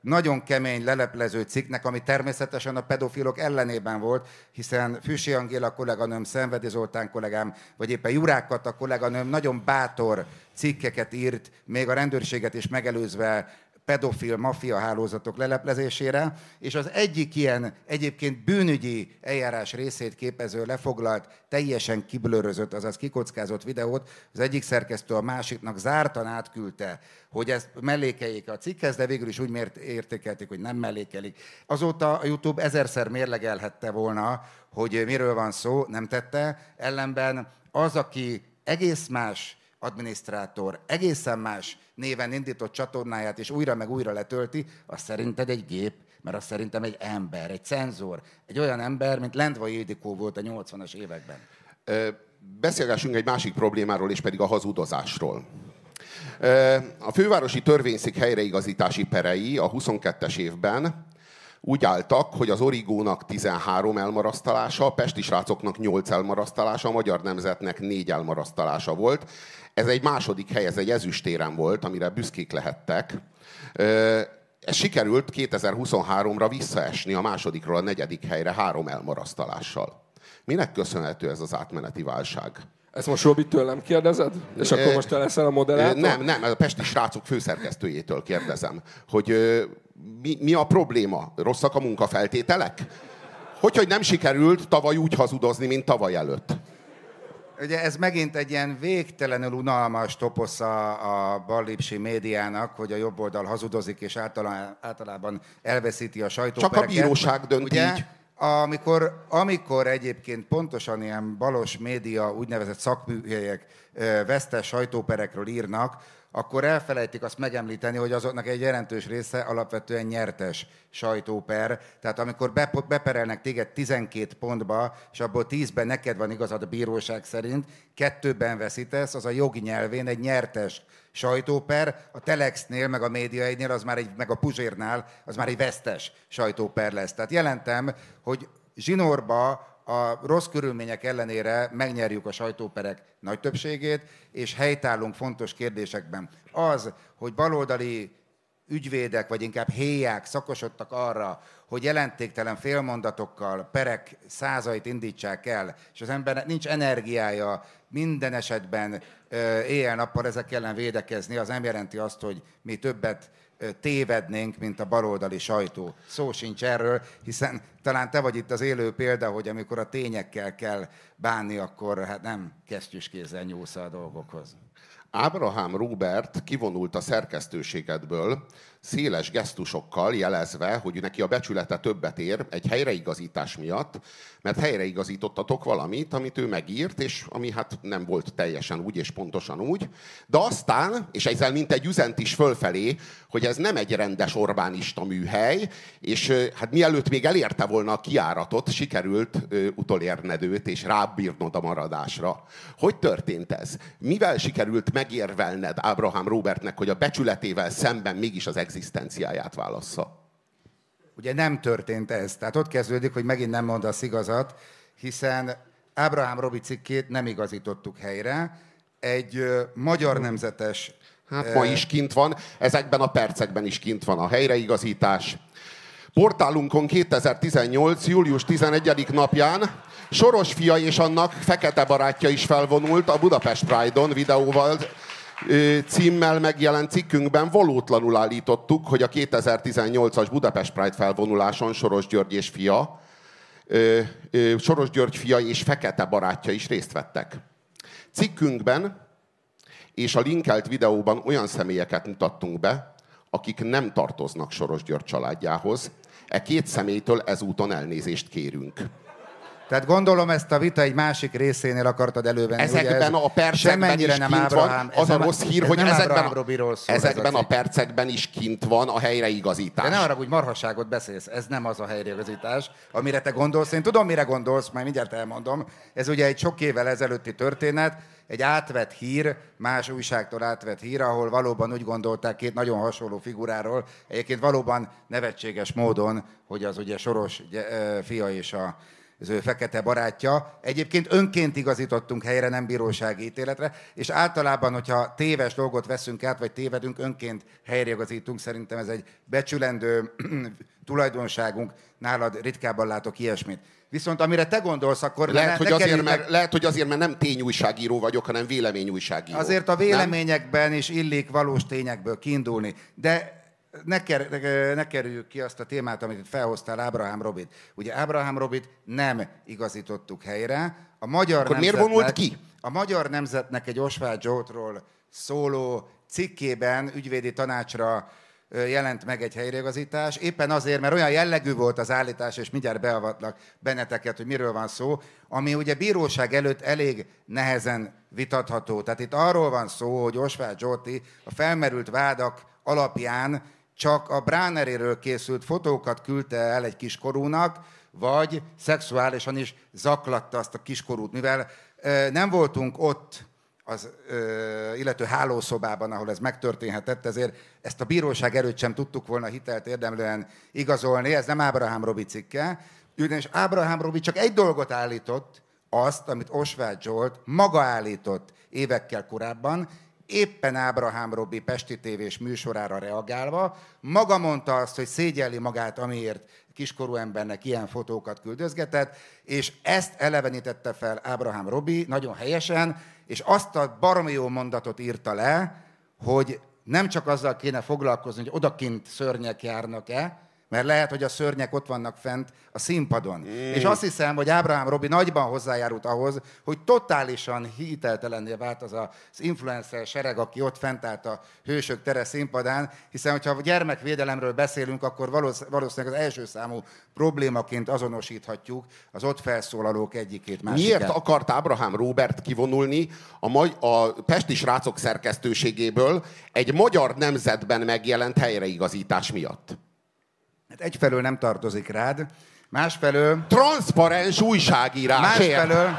nagyon kemény leleplező cikknek, ami természetesen a pedofilok ellenében volt, hiszen Füsi Angéla kolléganőm, Szenvedi Zoltán kollégám, vagy éppen Jurák Kata kolléganőm nagyon bátor cikkeket írt, még a rendőrséget is megelőzve pedofil maffia hálózatok leleplezésére, és az egyik ilyen egyébként bűnügyi eljárás részét képező lefoglalt, teljesen kiblörözött, azaz kikockázott videót az egyik szerkesztő a másiknak zártan átküldte, hogy ezt mellékeljék a cikkhez, de végül is úgy mért, értékelték, hogy nem mellékelik. Azóta a YouTube ezerszer mérlegelhette volna, hogy miről van szó, nem tette, ellenben az, aki egész más adminisztrátor egészen más néven indított csatornáját, és újra meg újra letölti, az szerinted egy gép, mert az szerintem egy ember, egy cenzor, egy olyan ember, mint Lendvai Édikó volt a 80-as években. Beszélgessünk egy másik problémáról, és pedig a hazudozásról. A fővárosi törvényszék helyreigazítási perei a 22-es évben úgy álltak, hogy az Origónak 13 elmarasztalása, a Pesti srácoknak 8 elmarasztalása, a Magyar Nemzetnek 4 elmarasztalása volt. Ez egy második hely, ez egy ezüstérem volt, amire büszkék lehettek. Ez sikerült 2023-ra visszaesni a másodikról a negyedik helyre három elmarasztalással. Minek köszönhető ez az átmeneti válság? Ezt most Robi tőlem kérdezed? És akkor most te leszel a moderátor? Nem, nem, a Pesti srácok főszerkesztőjétől kérdezem, hogy mi, mi a probléma? Rosszak a munkafeltételek? Hogy, hogy nem sikerült tavaly úgy hazudozni, mint tavaly előtt? Ugye ez megint egy ilyen végtelenül unalmas toposz a, a ballipsi médiának, hogy a jobb oldal hazudozik, és általán, általában elveszíti a sajtópereket. Csak a bíróság dönt Ugye? így. Amikor, amikor egyébként pontosan ilyen balos média, úgynevezett szakműhelyek vesztes sajtóperekről írnak, akkor elfelejtik azt megemlíteni, hogy azoknak egy jelentős része alapvetően nyertes sajtóper. Tehát amikor beperelnek téged 12 pontba, és abból 10-ben neked van igazad a bíróság szerint, kettőben veszítesz, az a jogi nyelvén egy nyertes sajtóper, a Telexnél, meg a médiainél, az már egy, meg a Puzsérnál, az már egy vesztes sajtóper lesz. Tehát jelentem, hogy zsinórba a rossz körülmények ellenére megnyerjük a sajtóperek nagy többségét, és helytállunk fontos kérdésekben. Az, hogy baloldali ügyvédek, vagy inkább héják szakosodtak arra, hogy jelentéktelen félmondatokkal perek százait indítsák el, és az embernek nincs energiája minden esetben éjjel-nappal ezek ellen védekezni, az nem jelenti azt, hogy mi többet tévednénk, mint a baloldali sajtó. Szó sincs erről, hiszen talán te vagy itt az élő példa, hogy amikor a tényekkel kell bánni, akkor hát nem kesztyűskézzel nyúlsz a dolgokhoz. Ábrahám Robert kivonult a szerkesztőségedből, széles gesztusokkal jelezve, hogy neki a becsülete többet ér egy helyreigazítás miatt, mert helyreigazítottatok valamit, amit ő megírt, és ami hát nem volt teljesen úgy és pontosan úgy. De aztán, és ezzel mint egy üzent is fölfelé, hogy ez nem egy rendes Orbánista műhely, és hát mielőtt még elérte volna a kiáratot, sikerült utolérned őt, és rábírnod a maradásra. Hogy történt ez? Mivel sikerült megérvelned Ábrahám Robertnek, hogy a becsületével szemben mégis az egzisztenciáját válassza? Ugye nem történt ez. Tehát ott kezdődik, hogy megint nem mondasz igazat, hiszen Ábrahám Robi cikkét nem igazítottuk helyre. Egy magyar nemzetes... Hát ma is kint van, ezekben a percekben is kint van a helyreigazítás. Portálunkon 2018. július 11. napján Soros fia és annak fekete barátja is felvonult a Budapest Pride-on videóval címmel megjelent cikkünkben valótlanul állítottuk, hogy a 2018-as Budapest Pride felvonuláson Soros György és fia, Soros György fia és fekete barátja is részt vettek. Cikkünkben és a linkelt videóban olyan személyeket mutattunk be, akik nem tartoznak Soros György családjához. E két személytől ezúton elnézést kérünk. Tehát gondolom ezt a vita egy másik részénél akartad elővenni. Ezekben ugye ez a percekben is nem kint Ábrahám, van. Az a rossz hír, hogy ezekben, a, ezekben a, a percekben is kint van a helyreigazítás. De ne arra, hogy marhaságot beszélsz. Ez nem az a helyreigazítás, amire te gondolsz. Én tudom, mire gondolsz, majd mindjárt elmondom. Ez ugye egy sok évvel ezelőtti történet, egy átvett hír, más újságtól átvett hír, ahol valóban úgy gondolták két nagyon hasonló figuráról, egyébként valóban nevetséges módon, hogy az ugye Soros fia és a az ő fekete barátja. Egyébként önként igazítottunk helyre, nem bírósági ítéletre, és általában, hogyha téves dolgot veszünk át, vagy tévedünk, önként helyreigazítunk. Szerintem ez egy becsülendő tulajdonságunk. Nálad ritkábban látok ilyesmit. Viszont amire te gondolsz, akkor... Lehet, ne, hogy, ne azért, mert, lehet hogy azért, mert nem tényújságíró vagyok, hanem véleményújságíró. Azért a véleményekben nem? is illik valós tényekből kiindulni. De ne, ker, ne kerüljük ki azt a témát, amit felhoztál Ábrahám Robit. Ugye Ábrahám Robit nem igazítottuk helyre. A magyar Akkor miért vonult ki? A magyar nemzetnek egy Oswald Zsoltról szóló cikkében ügyvédi tanácsra jelent meg egy helyreigazítás, éppen azért, mert olyan jellegű volt az állítás, és mindjárt beavatlak benneteket, hogy miről van szó, ami ugye bíróság előtt elég nehezen vitatható. Tehát itt arról van szó, hogy Oswald Zsolti a felmerült vádak alapján csak a Bráneréről készült fotókat küldte el egy kiskorúnak, vagy szexuálisan is zaklatta azt a kiskorút, mivel nem voltunk ott az ö, illető hálószobában, ahol ez megtörténhetett, ezért ezt a bíróság előtt sem tudtuk volna hitelt érdemlően igazolni, ez nem Ábrahám Robi cikke, ugyanis Ábrahám Robi csak egy dolgot állított, azt, amit Oswald Zsolt maga állított évekkel korábban, éppen Ábrahám Robi Pesti tévés műsorára reagálva, maga mondta azt, hogy szégyelli magát, amiért kiskorú embernek ilyen fotókat küldözgetett, és ezt elevenítette fel Ábrahám Robi nagyon helyesen, és azt a baromi jó mondatot írta le, hogy nem csak azzal kéne foglalkozni, hogy odakint szörnyek járnak-e, mert lehet, hogy a szörnyek ott vannak fent a színpadon. Mm. És azt hiszem, hogy Ábrahám Robi nagyban hozzájárult ahhoz, hogy totálisan hiteltelenné vált az az influencer sereg, aki ott fent állt a hősök tere színpadán, hiszen hogyha a gyermekvédelemről beszélünk, akkor valószínűleg az első számú problémaként azonosíthatjuk az ott felszólalók egyikét másikát. Miért akart Ábrahám Robert kivonulni a, magy- a Pesti srácok szerkesztőségéből egy magyar nemzetben megjelent helyreigazítás miatt? Hát egyfelől nem tartozik rád, másfelől... Transzparens újságírás. Másfelől...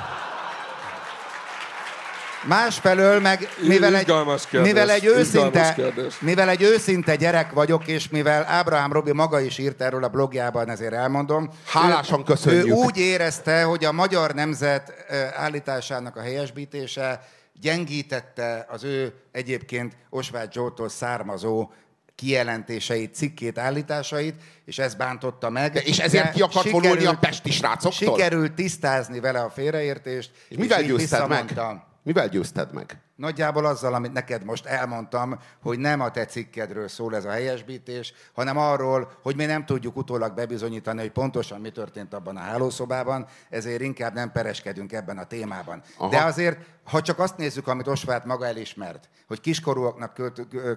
Másfelől meg, mivel egy, mivel egy, őszinte, mivel egy őszinte gyerek vagyok, és mivel Ábrahám Robi maga is írt erről a blogjában, ezért elmondom. Hálásan köszönjük. Ő úgy érezte, hogy a magyar nemzet állításának a helyesbítése gyengítette az ő egyébként Osvágy Zsoltól származó kijelentéseit, cikkét, állításait, és ez bántotta meg. És ezért ki akart vonulni a pesti srácoktól? Sikerült tisztázni vele a félreértést. És mivel győzted meg? Mivel győzted meg? Nagyjából azzal, amit neked most elmondtam, hogy nem a te cikkedről szól ez a helyesbítés, hanem arról, hogy mi nem tudjuk utólag bebizonyítani, hogy pontosan mi történt abban a hálószobában, ezért inkább nem pereskedünk ebben a témában. Aha. De azért, ha csak azt nézzük, amit Osváth maga elismert, hogy kiskorúaknak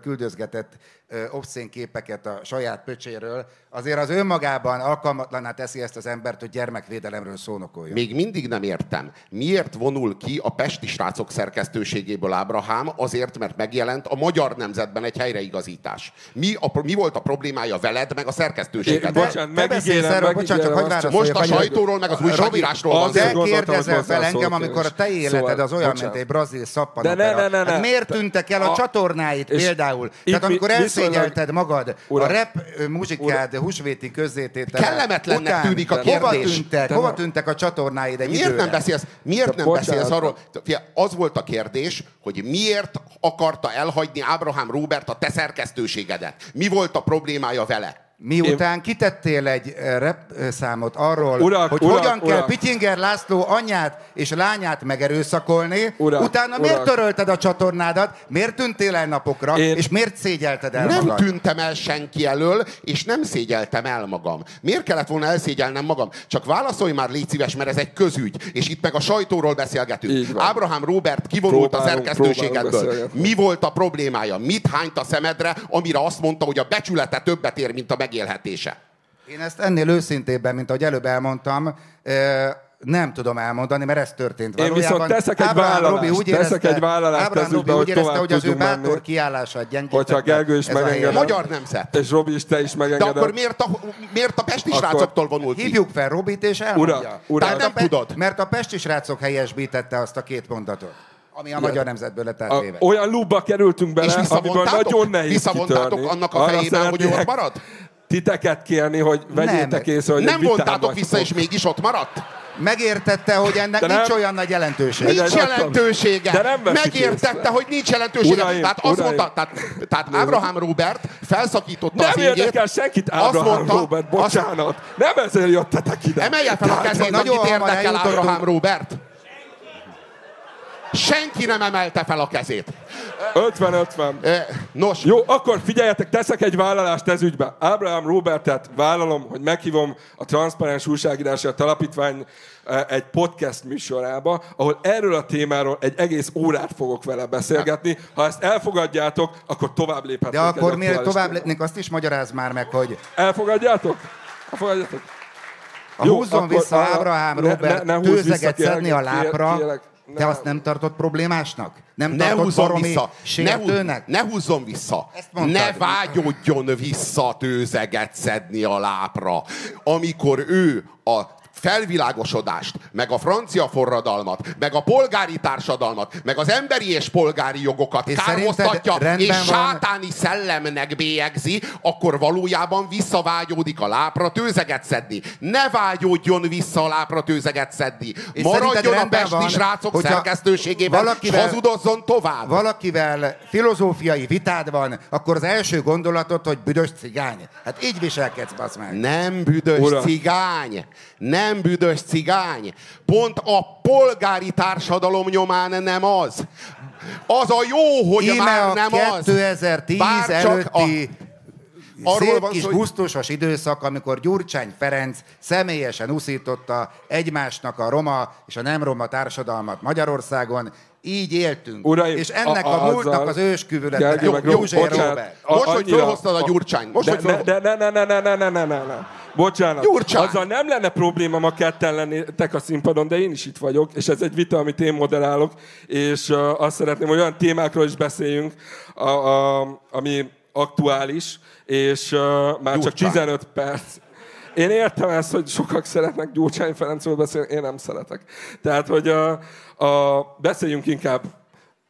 küldözgetett obszén képeket a saját pöcséről, azért az önmagában alkalmatlaná teszi ezt az embert, hogy gyermekvédelemről szónokoljon. Még mindig nem értem, miért vonul ki a Pesti srácok szerkesztőségéből Ebből Ábrahám azért, mert megjelent a magyar nemzetben egy helyreigazítás. Mi, a, mi volt a problémája veled, meg a szerkesztőséged? Bocsánat, megígérem, meg bocsánat, csak hogy Most a sajtóról, meg az újságírásról van szó. kérdezel fel engem, amikor a te életed az olyan, mint egy brazil szappanopera. Hát miért tűntek el a csatornáit például? Tehát amikor elszégyelted magad, a rep muzsikád húsvéti közzététel Kellemetlennek tűnik a kérdés. Hova tűntek a csatornáid egy Miért nem beszélsz, miért nem beszélsz arról? Az volt a kérdés, hogy miért akarta elhagyni Ábrahám Robert a te szerkesztőségedet. Mi volt a problémája vele? Miután Én... kitettél egy eh, rep eh, számot arról, urak, hogy urak, hogyan urak. kell Pityinger László anyját és lányát megerőszakolni, urak, utána urak. miért törölted a csatornádat, miért tűntél el napokra, Én... és miért szégyelted el Nem magad? tűntem el senki elől, és nem szégyeltem el magam. Miért kellett volna elszégyelnem magam? Csak válaszolj már, légy szíves, mert ez egy közügy, és itt meg a sajtóról beszélgetünk. Ábrahám Robert kivonult a szerkesztőségedből. Mi volt a problémája? Mit hányt a szemedre, amire azt mondta, hogy a becsülete többet ér, mint a megélhetése. Én ezt ennél őszintébben, mint ahogy előbb elmondtam, nem tudom elmondani, mert ez történt Én viszont teszek egy vállalást, Robi úgy érezte, teszek egy vállalást Ábrám Robi úgy érezte, hogy az ő bátor kiállását gyengítette. Hogyha Gergő is megengedett. Magyar nemzet. És Robi is te is megengedett. De akkor miért a, miért a pesti akkor srácoktól vonult Hívjuk fel Robit és elmondja. Ura, ura. Tehát nem tudod. Mert a pesti srácok helyesbítette azt a két mondatot ami a magyar nemzetből lett átvéve. Olyan lúbba kerültünk bele, amiből nagyon nehéz Visszavontátok annak a fejében, hogy ott marad? Titeket kérni, hogy vegyétek nem. észre, hogy Nem vontátok vissza, és mégis ott maradt? Megértette, hogy ennek nem, nincs olyan nagy jelentősége. Nincs jelentősége. De nem Megértette, észre. hogy nincs jelentősége. Uraim, tehát azt uraim. mondta, tehát, tehát Abraham Robert felszakította nem az ingét. Nem érdekel senkit Abraham mondta, Robert, bocsánat. Azt, nem ezért jöttetek ide. Emelje fel a kezét, akit érdekel Abraham Robert. Senki nem emelte fel a kezét. 50-50. E, Nos, Jó, akkor figyeljetek, teszek egy vállalást ez ügybe. Ábrahám Robertet vállalom, hogy meghívom a Transzparens Újságírási Alapítvány egy podcast műsorába, ahol erről a témáról egy egész órát fogok vele beszélgetni. Ha ezt elfogadjátok, akkor tovább De léphetünk. egy akkor miért tovább lépnénk, azt is magyaráz már meg, hogy Elfogadjátok? Elfogadjátok? a Jó, húzzon vissza Ábrahám ne- Robert ne- ne vissza, tőzeget kérlek, szedni a kér- lápra, kérlek, te azt nem tartott problémásnak? Nem ne tartott vissza. Ne, húz, ne húzzon vissza. Ne vágyódjon vissza tőzeget szedni a lápra. Amikor ő a felvilágosodást, meg a francia forradalmat, meg a polgári társadalmat, meg az emberi és polgári jogokat És kárhoztatja, és van? sátáni szellemnek bélyegzi, akkor valójában visszavágyódik a lápra tőzeget szedni. Ne vágyódjon vissza a lápra tőzeget szedni. És Maradjon a pesti van, srácok szerkesztőségében, valakivel- és hazudozzon tovább. Valakivel filozófiai vitád van, akkor az első gondolatod, hogy büdös cigány. Hát így viselkedsz, basz meg. Nem büdös Uram. cigány. Nem büdös cigány. Pont a polgári társadalom nyomán nem az. Az a jó, hogy Íme már a nem az. 2010 Bár csak előtti Arról szép van kis szó, hogy- gusztusos időszak, amikor Gyurcsány Ferenc személyesen uszította egymásnak a roma és a nem roma társadalmat Magyarországon, így éltünk. Uraim, és ennek a, a- a múltnak az ősküvülete. Meg József. Robert. A- Most, hogy fölhoztad a Gyurcsány. Most, de, hogy ne, ne, ne, ne, ne, ne, ne, ne, ne. Bocsánat. Gyurcsány! Azzal nem lenne probléma, ma ketten lennétek a színpadon, de én is itt vagyok, és ez egy vita, amit én moderálok, és uh, azt szeretném, hogy olyan témákról is beszéljünk, a, a, ami aktuális, és uh, már csak Gyurcsány. 15 perc. Én értem ezt, hogy sokak szeretnek Gyurcsány Ferencről beszélni, én nem szeretek. Tehát, hogy a, a, beszéljünk inkább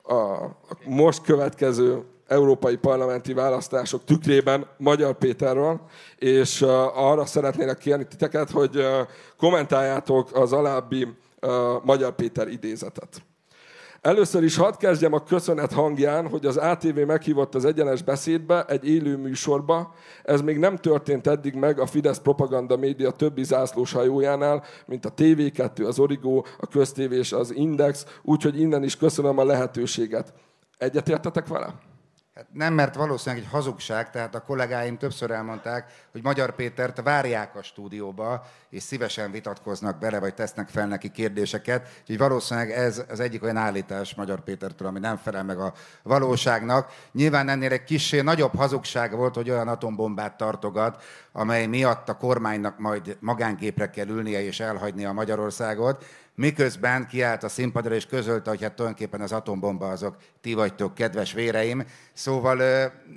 a, a most következő európai parlamenti választások tükrében Magyar Péterről, és uh, arra szeretnélek kérni titeket, hogy uh, kommentáljátok az alábbi uh, Magyar Péter idézetet. Először is hadd kezdjem a köszönet hangján, hogy az ATV meghívott az egyenes beszédbe, egy élő műsorba. Ez még nem történt eddig meg a Fidesz propaganda média többi zászlós hajójánál, mint a TV2, az Origo, a Köztévé és az Index, úgyhogy innen is köszönöm a lehetőséget. Egyetértetek vele? Hát nem, mert valószínűleg egy hazugság, tehát a kollégáim többször elmondták, hogy Magyar Pétert várják a stúdióba, és szívesen vitatkoznak bele, vagy tesznek fel neki kérdéseket. Úgyhogy valószínűleg ez az egyik olyan állítás Magyar Pétertől, ami nem felel meg a valóságnak. Nyilván ennél egy kissé nagyobb hazugság volt, hogy olyan atombombát tartogat, amely miatt a kormánynak majd magángépre kell ülnie és elhagynia Magyarországot, miközben kiállt a színpadra és közölte, hogy hát tulajdonképpen az atombomba azok ti vagytok, kedves véreim. Szóval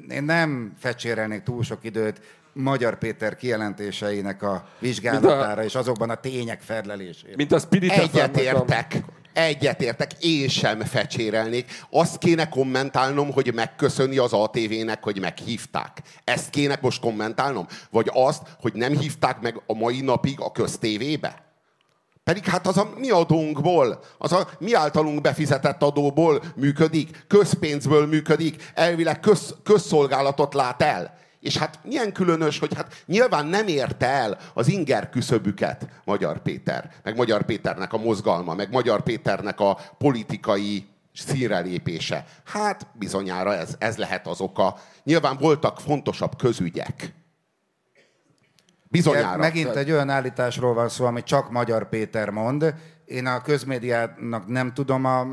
én nem fecsérelnék túl sok időt Magyar Péter kijelentéseinek a vizsgálatára és azokban a tények felelésére. Mint a Spirit a- Egyetértek. Egyetértek, én sem fecsérelnék. Azt kéne kommentálnom, hogy megköszöni az ATV-nek, hogy meghívták. Ezt kéne most kommentálnom? Vagy azt, hogy nem hívták meg a mai napig a köztévébe? Pedig hát az a mi adónkból, az a mi általunk befizetett adóból működik, közpénzből működik, elvileg köz, közszolgálatot lát el. És hát milyen különös, hogy hát nyilván nem érte el az inger küszöbüket Magyar Péter, meg Magyar Péternek a mozgalma, meg Magyar Péternek a politikai színrelépése. Hát bizonyára ez, ez lehet az oka. Nyilván voltak fontosabb közügyek. Bizonyára. Megint egy olyan állításról van szó, amit csak Magyar Péter mond. Én a közmédiának nem tudom a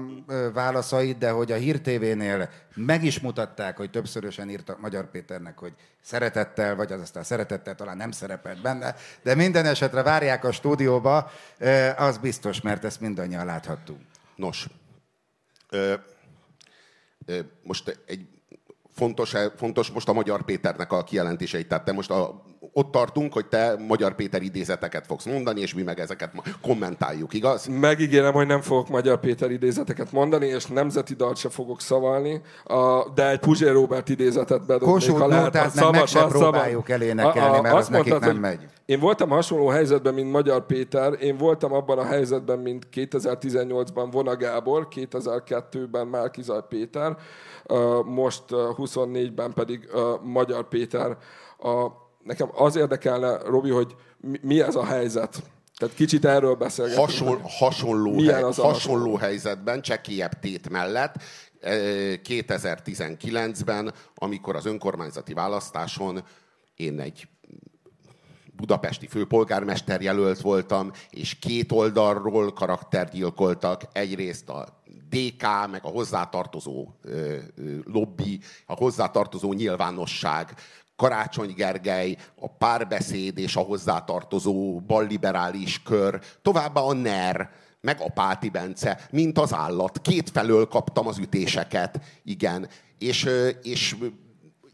válaszait, de hogy a Hír TV-nél meg is mutatták, hogy többszörösen írtak Magyar Péternek, hogy szeretettel, vagy az aztán szeretettel talán nem szerepelt benne, de minden esetre várják a stúdióba, az biztos, mert ezt mindannyian láthattuk. Nos, ö, ö, most egy fontos, fontos most a Magyar Péternek a kijelentéseit. Tehát te most a, ott tartunk, hogy te Magyar Péter idézeteket fogsz mondani, és mi meg ezeket kommentáljuk, igaz? Megígérem, hogy nem fogok Magyar Péter idézeteket mondani, és nemzeti dalt se fogok szavalni, a, de egy Puzsér Robert idézetet bedobnék, Kossuth ha lehet. Az meg meg se próbáljuk elénekelni, mert az nekik mondtad, nem megy. Én voltam hasonló helyzetben, mint Magyar Péter. Én voltam abban a helyzetben, mint 2018-ban Vona Gábor, 2002-ben Márkizaj Péter, most ö, 24-ben pedig Magyar Péter. A, nekem az érdekelne, Robi, hogy mi- mi ez a helyzet? Tehát kicsit erről beszélgetünk. Hasonl, hasonló, Milyen hely, az hasonló helyzetben, csekélyebb tét mellett eh, 2019-ben, amikor az önkormányzati választáson én egy budapesti főpolgármester jelölt voltam, és két oldalról karaktergyilkoltak. Egyrészt a DK, meg a hozzátartozó ö, ö, lobby, a hozzátartozó nyilvánosság, Karácsony Gergely, a párbeszéd és a hozzátartozó balliberális kör, továbbá a NER, meg a Páti Bence, mint az állat. Két felől kaptam az ütéseket, igen. És, és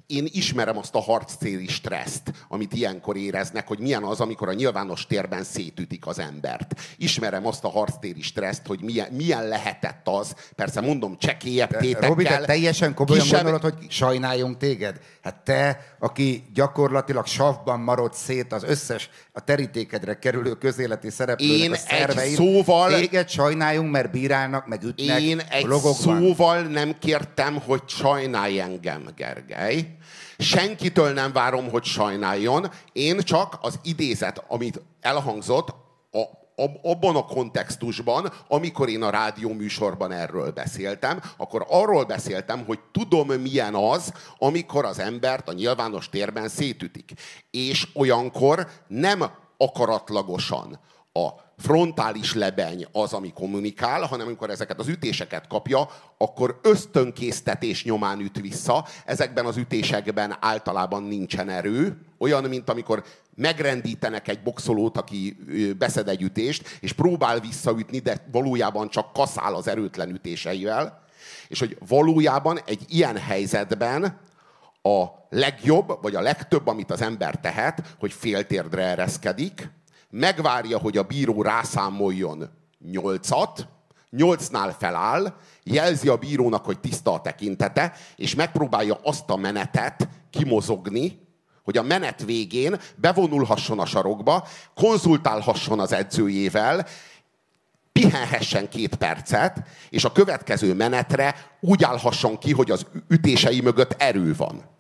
én ismerem azt a harccéli stresszt, amit ilyenkor éreznek, hogy milyen az, amikor a nyilvános térben szétütik az embert. Ismerem azt a harctéri stresszt, hogy milyen, milyen lehetett az, persze mondom, csekélyebb tétekkel. Robi, te teljesen komolyan kisebb- gondolod, hogy sajnáljunk téged? Hát te, aki gyakorlatilag savban marad szét az összes a terítékedre kerülő közéleti szereplőnek Én a egy szervein, szóval- téged sajnáljunk, mert bírálnak, meg ütnek Én egy logokban. szóval nem kértem, hogy sajnálj engem, Gergely. Senkitől nem várom, hogy sajnáljon. Én csak az idézet, amit elhangzott, a, ab- abban a kontextusban, amikor én a rádió műsorban erről beszéltem, akkor arról beszéltem, hogy tudom milyen az, amikor az embert a nyilvános térben szétütik. És olyankor nem akaratlagosan a frontális lebeny az, ami kommunikál, hanem amikor ezeket az ütéseket kapja, akkor ösztönkésztetés nyomán üt vissza. Ezekben az ütésekben általában nincsen erő. Olyan, mint amikor megrendítenek egy boxolót, aki beszed egy ütést, és próbál visszaütni, de valójában csak kaszál az erőtlen ütéseivel. És hogy valójában egy ilyen helyzetben a legjobb, vagy a legtöbb, amit az ember tehet, hogy féltérdre ereszkedik, megvárja, hogy a bíró rászámoljon nyolcat, nyolcnál feláll, jelzi a bírónak, hogy tiszta a tekintete, és megpróbálja azt a menetet kimozogni, hogy a menet végén bevonulhasson a sarokba, konzultálhasson az edzőjével, pihenhessen két percet, és a következő menetre úgy állhasson ki, hogy az ütései mögött erő van.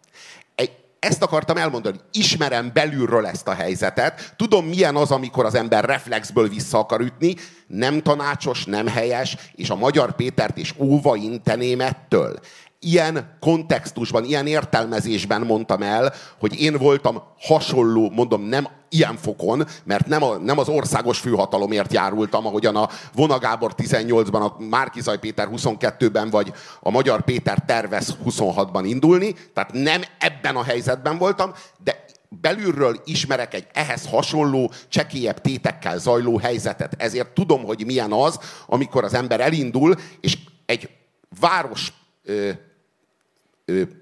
Ezt akartam elmondani. Ismerem belülről ezt a helyzetet. Tudom, milyen az, amikor az ember reflexből vissza akar ütni. Nem tanácsos, nem helyes, és a Magyar Pétert is óva inteném ettől. Ilyen kontextusban, ilyen értelmezésben mondtam el, hogy én voltam hasonló, mondom, nem ilyen fokon, mert nem, a, nem az országos főhatalomért járultam, ahogyan a Vona Gábor 18-ban, a Márkizaj Péter 22-ben, vagy a Magyar Péter tervez 26-ban indulni, tehát nem ebben a helyzetben voltam, de belülről ismerek egy ehhez hasonló, csekélyebb tétekkel zajló helyzetet. Ezért tudom, hogy milyen az, amikor az ember elindul, és egy város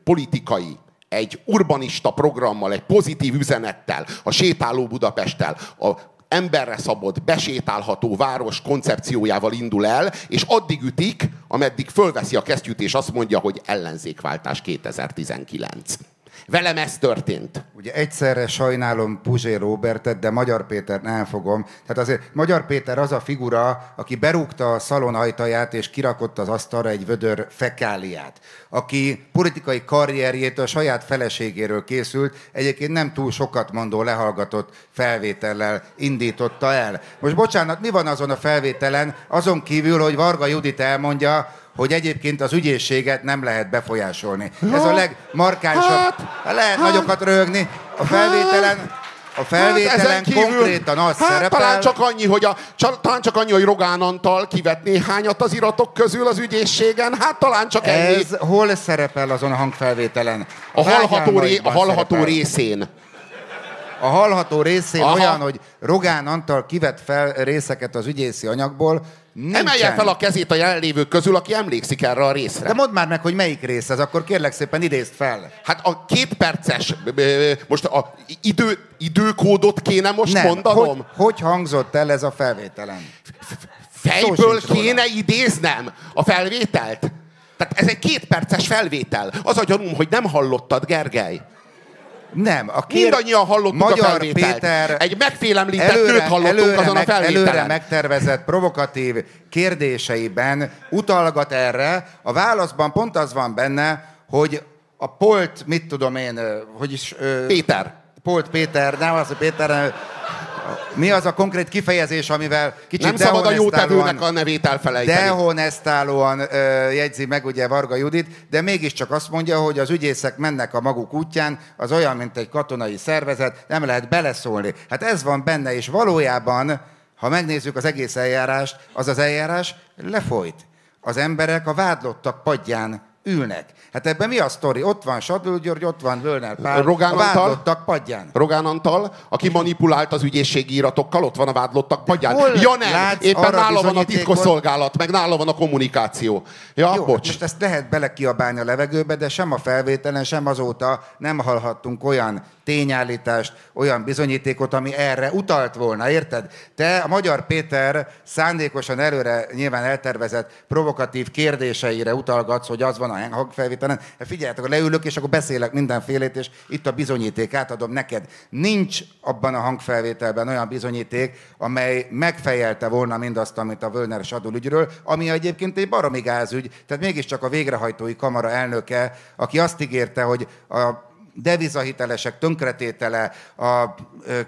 politikai, egy urbanista programmal, egy pozitív üzenettel, a sétáló Budapesttel, a emberre szabott, besétálható város koncepciójával indul el, és addig ütik, ameddig fölveszi a kesztyűt, és azt mondja, hogy ellenzékváltás 2019. Velem ez történt. Ugye egyszerre sajnálom Puzsé Robertet, de Magyar Péter nem fogom. Tehát azért Magyar Péter az a figura, aki berúgta a szalon ajtaját és kirakott az asztalra egy vödör fekáliát. Aki politikai karrierjét a saját feleségéről készült, egyébként nem túl sokat mondó lehallgatott felvétellel indította el. Most bocsánat, mi van azon a felvételen? Azon kívül, hogy Varga Judit elmondja, hogy egyébként az ügyészséget nem lehet befolyásolni. Ez a legmarkánsabb. Hát, lehet hát, nagyokat röhögni. A felvételen, a felvételen Hát ezen konkrétan az hát szerepel... Talán csak, annyi, hogy a, talán csak annyi, hogy Rogán Antal kivett néhányat az iratok közül az ügyészségen. Hát talán csak ennyi. Ez hol szerepel azon a hangfelvételen? A hallható, ré, a hallható szerepel. részén. A hallható részén Aha. olyan, hogy Rogán Antal kivett fel részeket az ügyészi anyagból, nincsen. Emelje fel a kezét a jelenlévők közül, aki emlékszik erre a részre. De mondd már meg, hogy melyik rész ez, akkor kérlek szépen idézd fel. Hát a két perces, most a idő, időkódot kéne most Nem, mondanom? hogy, hogy hangzott el ez a felvételen? Fejből kéne idéznem a felvételt? Tehát ez egy két perces felvétel. Az a gyanúm, hogy nem hallottad, Gergely. Nem, a kér... Mindannyian hallottuk Magyar a felvételt. Péter Egy megfélemlített nőt hallottunk azon a meg, felvételen. Előre megtervezett provokatív kérdéseiben utalgat erre. A válaszban pont az van benne, hogy a Polt, mit tudom én, hogy is... ö, Péter. Polt Péter, nem az, hogy Péter, Mi az a konkrét kifejezés, amivel kicsit Nem szabad a jó dehonestálóan- tevőnek a nevét elfelejteni. Dehonestálóan ö, jegyzi meg ugye Varga Judit, de mégiscsak azt mondja, hogy az ügyészek mennek a maguk útján, az olyan, mint egy katonai szervezet, nem lehet beleszólni. Hát ez van benne, és valójában, ha megnézzük az egész eljárást, az az eljárás lefolyt. Az emberek a vádlottak padján ülnek. Hát ebben mi a sztori? Ott van Sadul György, ott van Völner Pál, Rogán a vádlottak padján. Rogán Antal, aki manipulált az ügyészségi iratokkal, ott van a vádlottak padján. hol Ja nem, látsz éppen nála van a titkosszolgálat, meg nála van a kommunikáció. Ja, Jó, bocs. most ezt lehet belekiabálni a levegőbe, de sem a felvételen, sem azóta nem hallhattunk olyan tényállítást, olyan bizonyítékot, ami erre utalt volna, érted? Te, a Magyar Péter szándékosan előre nyilván eltervezett provokatív kérdéseire utalgatsz, hogy az van a hangfelvételen. Hát Figyeljetek, leülök, és akkor beszélek mindenfélét, és itt a bizonyíték, átadom neked. Nincs abban a hangfelvételben olyan bizonyíték, amely megfejelte volna mindazt, amit a Völner Sadul ügyről, ami egyébként egy baromi gázügy, tehát mégiscsak a végrehajtói kamara elnöke, aki azt ígérte, hogy a devizahitelesek tönkretétele, a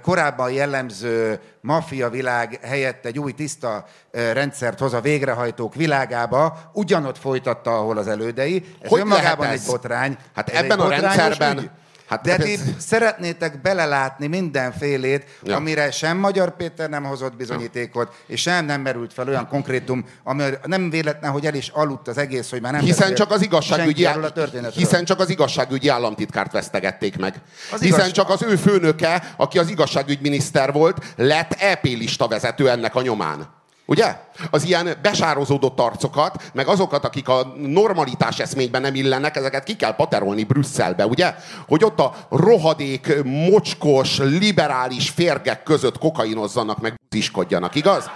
korábban jellemző maffia világ helyett egy új tiszta rendszert hoz a végrehajtók világába, ugyanott folytatta, ahol az elődei. Ez Hogy önmagában lehet egy ez? botrány. Hát Ez ebben a rendszerben- ügy. Hát De ez- ti szeretnétek belelátni mindenfélét, Ja. ja. amire sem Magyar Péter nem hozott bizonyítékot, és sem nem merült fel olyan konkrétum, ami nem véletlen, hogy el is aludt az egész, hogy már nem Hiszen csak az igazságügyi, erről a hiszen csak az igazságügyi államtitkárt vesztegették meg. Az hiszen igaz- csak az ő főnöke, aki az igazságügyminiszter volt, lett EP lista vezető ennek a nyomán. Ugye? Az ilyen besározódott arcokat, meg azokat, akik a normalitás eszményben nem illenek, ezeket ki kell paterolni Brüsszelbe, ugye? Hogy ott a rohadék, mocskos, liberális férgek között kokainozzanak, meg buziskodjanak, igaz?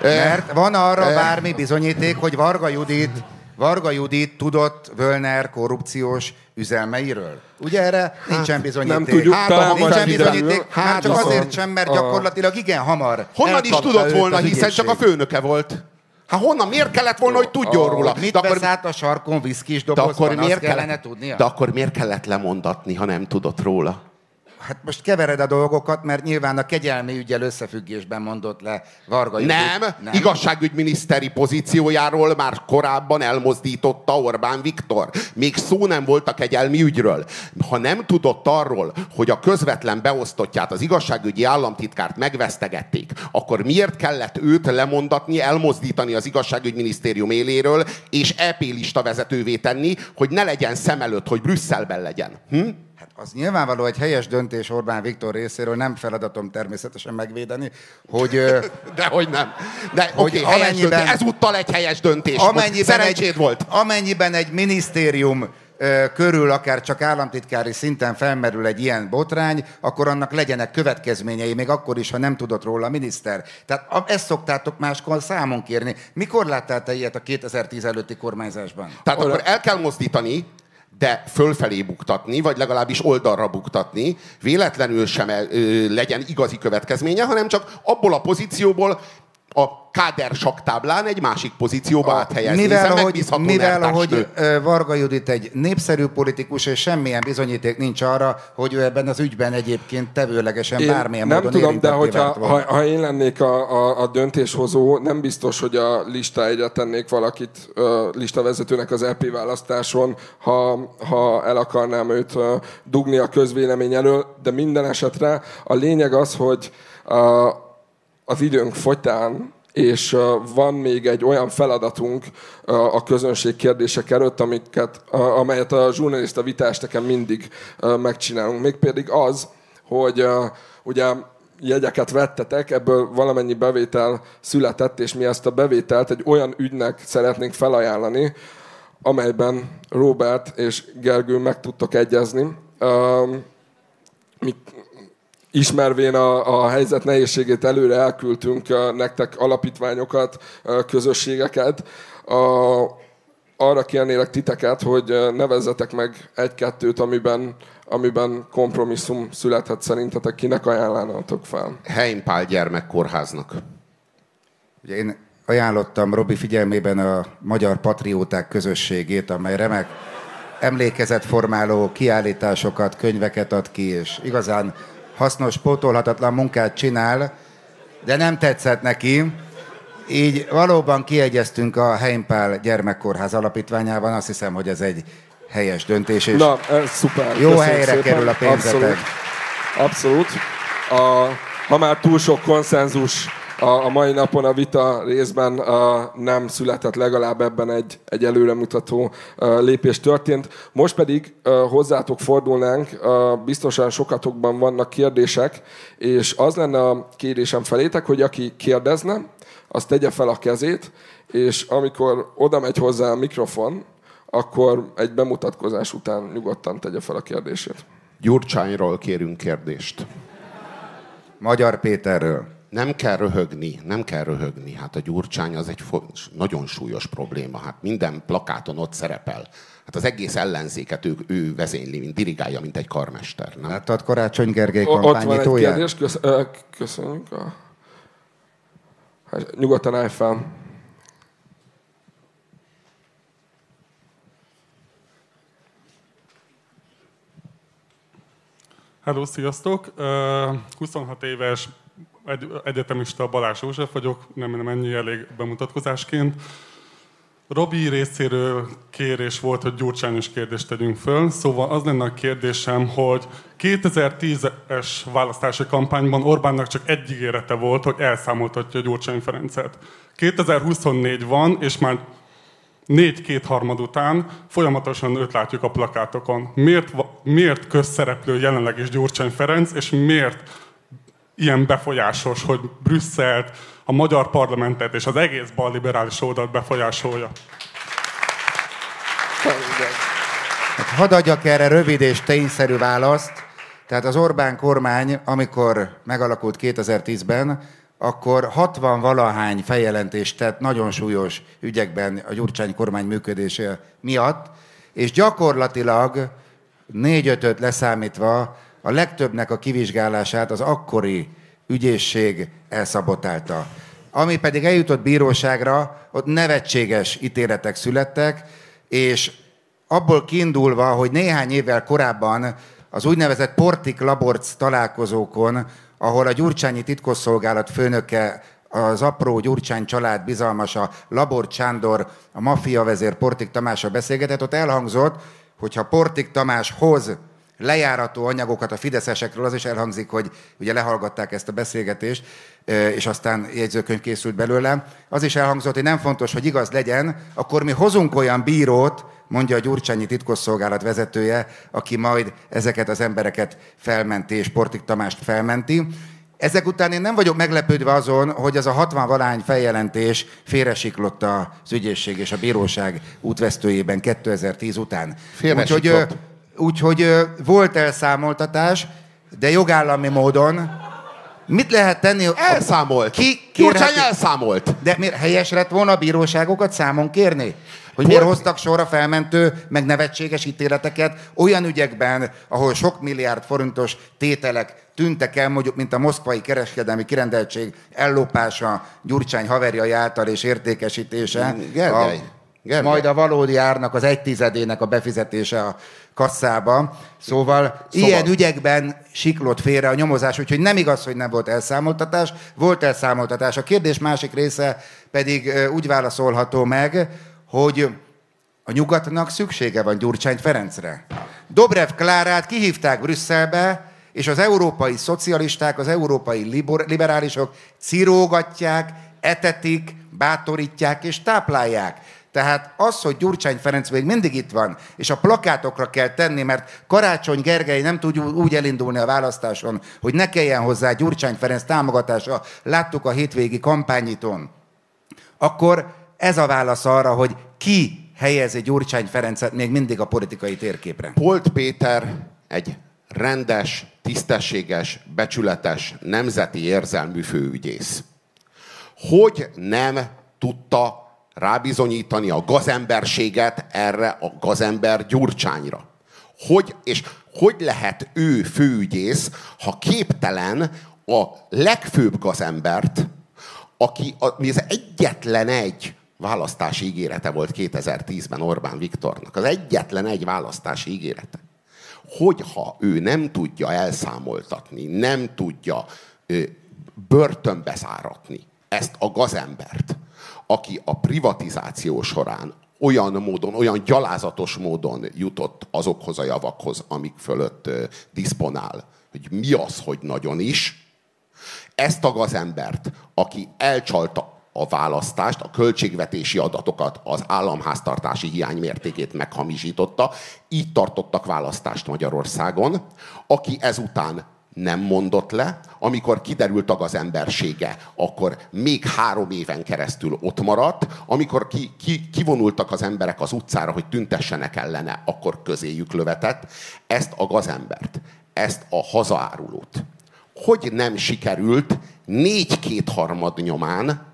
Mert van arra bármi bizonyíték, hogy Varga Judit, Varga Judit tudott Völner korrupciós üzelmeiről. Ugye erre nincsen bizonyíték. nem tudjuk, Hát, talán Nincsen bizonyíték, hát már csak viszont azért sem, mert gyakorlatilag igen hamar. Honnan is tudott volna, hiszen csak a főnöke volt. Hát honnan? Miért kellett volna, hogy tudjon róla? Mit De akkor, át a sarkon viszkis de dobozban, akkor miért kellene tudnia? de akkor miért kellett lemondatni, ha nem tudott róla? Hát most kevered a dolgokat, mert nyilván a kegyelmi ügyel összefüggésben mondott le Varga Judit. Nem, igazságügyminiszteri pozíciójáról már korábban elmozdította Orbán Viktor. Még szó nem volt a kegyelmi ügyről. Ha nem tudott arról, hogy a közvetlen beosztottját, az igazságügyi államtitkárt megvesztegették, akkor miért kellett őt lemondatni, elmozdítani az igazságügyminisztérium éléről, és EP lista vezetővé tenni, hogy ne legyen szem előtt, hogy Brüsszelben legyen? Hm? Az nyilvánvaló egy helyes döntés Orbán Viktor részéről, nem feladatom természetesen megvédeni, hogy ö, Dehogy nem. De Hogy okay, amennyiben- döntés. Ezúttal egy helyes döntés. amennyiben Szerencséd egy, volt. amennyiben egy minisztérium körül, akár csak államtitkári szinten felmerül egy ilyen botrány, akkor annak legyenek következményei, még akkor is, ha nem tudott róla a miniszter. Tehát ezt szoktátok máskor számon kérni. Mikor láttál te ilyet a 2010 előtti kormányzásban? Tehát akkor el kell mozdítani, de fölfelé buktatni, vagy legalábbis oldalra buktatni, véletlenül sem legyen igazi következménye, hanem csak abból a pozícióból a káder saktáblán egy másik pozícióba áthelyezni. Mivel, hiszen hogy, megbízható mivel nertársnő. hogy ö, Varga Judit egy népszerű politikus, és semmilyen bizonyíték nincs arra, hogy ő ebben az ügyben egyébként tevőlegesen Én bármilyen nem módon tudom, de hogyha, ha, ha én lennék a, a, a döntéshozó, nem biztos, hogy a listáira tennék valakit ö, listavezetőnek az EP választáson, ha, ha el akarnám őt dugni a közvélemény elől, de minden esetre a lényeg az, hogy ö, az időnk fogytán, és van még egy olyan feladatunk a közönség kérdések előtt, amiket, amelyet a zsurnalista vitásneken mindig megcsinálunk. Mégpedig az, hogy ugye jegyeket vettetek, ebből valamennyi bevétel született, és mi ezt a bevételt egy olyan ügynek szeretnénk felajánlani, amelyben Robert és Gergő meg tudtok egyezni. Mi ismervén a, a helyzet nehézségét előre elküldtünk nektek alapítványokat, közösségeket. A, arra kérnélek titeket, hogy nevezzetek meg egy-kettőt, amiben, amiben kompromisszum születhet szerintetek. Kinek ajánlanátok fel? Heimpál gyermekkórháznak. Ugye én ajánlottam Robi figyelmében a Magyar Patrióták közösségét, amely remek emlékezetformáló kiállításokat, könyveket ad ki, és igazán hasznos, pótolhatatlan munkát csinál, de nem tetszett neki. Így valóban kiegyeztünk a Heimpál Gyermekkórház alapítványában, azt hiszem, hogy ez egy helyes döntés. És Na, ez szuper. Jó Köszönjük helyre szépen. kerül a pénzetek. Abszolút. Abszolút. A, ha már túl sok konszenzus a, mai napon a vita részben nem született legalább ebben egy, egy előremutató a, lépés történt. Most pedig a, hozzátok fordulnánk, biztosan sokatokban vannak kérdések, és az lenne a kérésem felétek, hogy aki kérdezne, az tegye fel a kezét, és amikor oda megy hozzá a mikrofon, akkor egy bemutatkozás után nyugodtan tegye fel a kérdését. Gyurcsányról kérünk kérdést. Magyar Péterről. Nem kell röhögni, nem kell röhögni. Hát a gyurcsány az egy fo- nagyon súlyos probléma. Hát minden plakáton ott szerepel. Hát az egész ellenzéket ő, ő vezényli, mint dirigálja, mint egy karmester. Nem? Láttad Karácsony Gergely O- Ott van egy kampányítóját? kérdés, kösz, köszönjük. A... Hát, nyugodtan állj fel. Hello, sziasztok! Ö, 26 éves egy- egyetemista Balázs József vagyok, nem nem ennyi elég bemutatkozásként. Robi részéről kérés volt, hogy gyurcsányos kérdést tegyünk föl, szóval az lenne a kérdésem, hogy 2010-es választási kampányban Orbánnak csak egy ígérete volt, hogy elszámoltatja Gyurcsány Ferencet. 2024 van, és már négy kétharmad után folyamatosan őt látjuk a plakátokon. Miért, miért közszereplő jelenleg is Gyurcsány Ferenc, és miért ilyen befolyásos, hogy Brüsszelt, a magyar parlamentet és az egész balliberális oldalt befolyásolja? Hát hadd adjak erre rövid és tényszerű választ. Tehát az Orbán kormány, amikor megalakult 2010-ben, akkor 60 valahány feljelentést tett nagyon súlyos ügyekben a Gyurcsány kormány működése miatt, és gyakorlatilag négy-ötöt leszámítva a legtöbbnek a kivizsgálását az akkori ügyészség elszabotálta. Ami pedig eljutott bíróságra, ott nevetséges ítéletek születtek, és abból kiindulva, hogy néhány évvel korábban az úgynevezett Portik Laborc találkozókon, ahol a Gyurcsányi titkosszolgálat főnöke, az apró Gyurcsány család bizalmasa, Labor Sándor, a maffia vezér Portik Tamásra beszélgetett, ott elhangzott, hogyha Portik Tamás hoz lejárató anyagokat a fideszesekről, az is elhangzik, hogy ugye lehallgatták ezt a beszélgetést, és aztán jegyzőkönyv készült belőle. Az is elhangzott, hogy nem fontos, hogy igaz legyen, akkor mi hozunk olyan bírót, mondja a Gyurcsányi titkosszolgálat vezetője, aki majd ezeket az embereket felmenti, és Portik Tamást felmenti. Ezek után én nem vagyok meglepődve azon, hogy ez a 60 valány feljelentés félresiklott az ügyészség és a bíróság útvesztőjében 2010 után. Úgyhogy, Úgyhogy volt elszámoltatás, de jogállami módon. Mit lehet tenni? Elszámolt. Ki Gyurcsány elszámolt. De miért helyes lett volna a bíróságokat számon kérni? Hogy miért hoztak sorra felmentő, meg nevetséges ítéleteket olyan ügyekben, ahol sok milliárd forintos tételek tűntek el, mondjuk, mint a moszkvai kereskedelmi kirendeltség ellopása, Gyurcsány haverjai által és értékesítése. Gergely, A, Gergely. Majd a valódi árnak az egy tizedének a befizetése a kasszába. Szóval, Szóval- ilyen ügyekben siklott félre a nyomozás, úgyhogy nem igaz, hogy nem volt elszámoltatás, volt elszámoltatás. A kérdés másik része pedig úgy válaszolható meg, hogy a nyugatnak szüksége van Gyurcsány Ferencre. Dobrev Klárát kihívták Brüsszelbe, és az európai szocialisták, az európai liberálisok cirógatják, etetik, bátorítják és táplálják. Tehát az, hogy Gyurcsány Ferenc még mindig itt van, és a plakátokra kell tenni, mert Karácsony Gergely nem tud úgy elindulni a választáson, hogy ne kelljen hozzá Gyurcsány Ferenc támogatása. Láttuk a hétvégi kampányitón akkor ez a válasz arra, hogy ki helyezi Gyurcsány Ferencet még mindig a politikai térképre. Polt Péter egy rendes, tisztességes, becsületes, nemzeti érzelmű főügyész. Hogy nem tudta rábizonyítani a gazemberséget erre a gazember Gyurcsányra? Hogy, és hogy lehet ő főügyész, ha képtelen a legfőbb gazembert, aki a, mi az egyetlen egy választási ígérete volt 2010-ben Orbán Viktornak. Az egyetlen egy választási ígérete. Hogyha ő nem tudja elszámoltatni, nem tudja ö, börtönbe záratni ezt a gazembert, aki a privatizáció során olyan módon, olyan gyalázatos módon jutott azokhoz a javakhoz, amik fölött diszponál, hogy mi az, hogy nagyon is, ezt a gazembert, aki elcsalta a választást, a költségvetési adatokat, az államháztartási hiány mértékét meghamisította, így tartottak választást Magyarországon, aki ezután nem mondott le, amikor kiderült a gazembersége, akkor még három éven keresztül ott maradt, amikor ki, ki, kivonultak az emberek az utcára, hogy tüntessenek ellene, akkor közéjük lövetett. Ezt a gazembert, ezt a hazaárulót, hogy nem sikerült négy kétharmad nyomán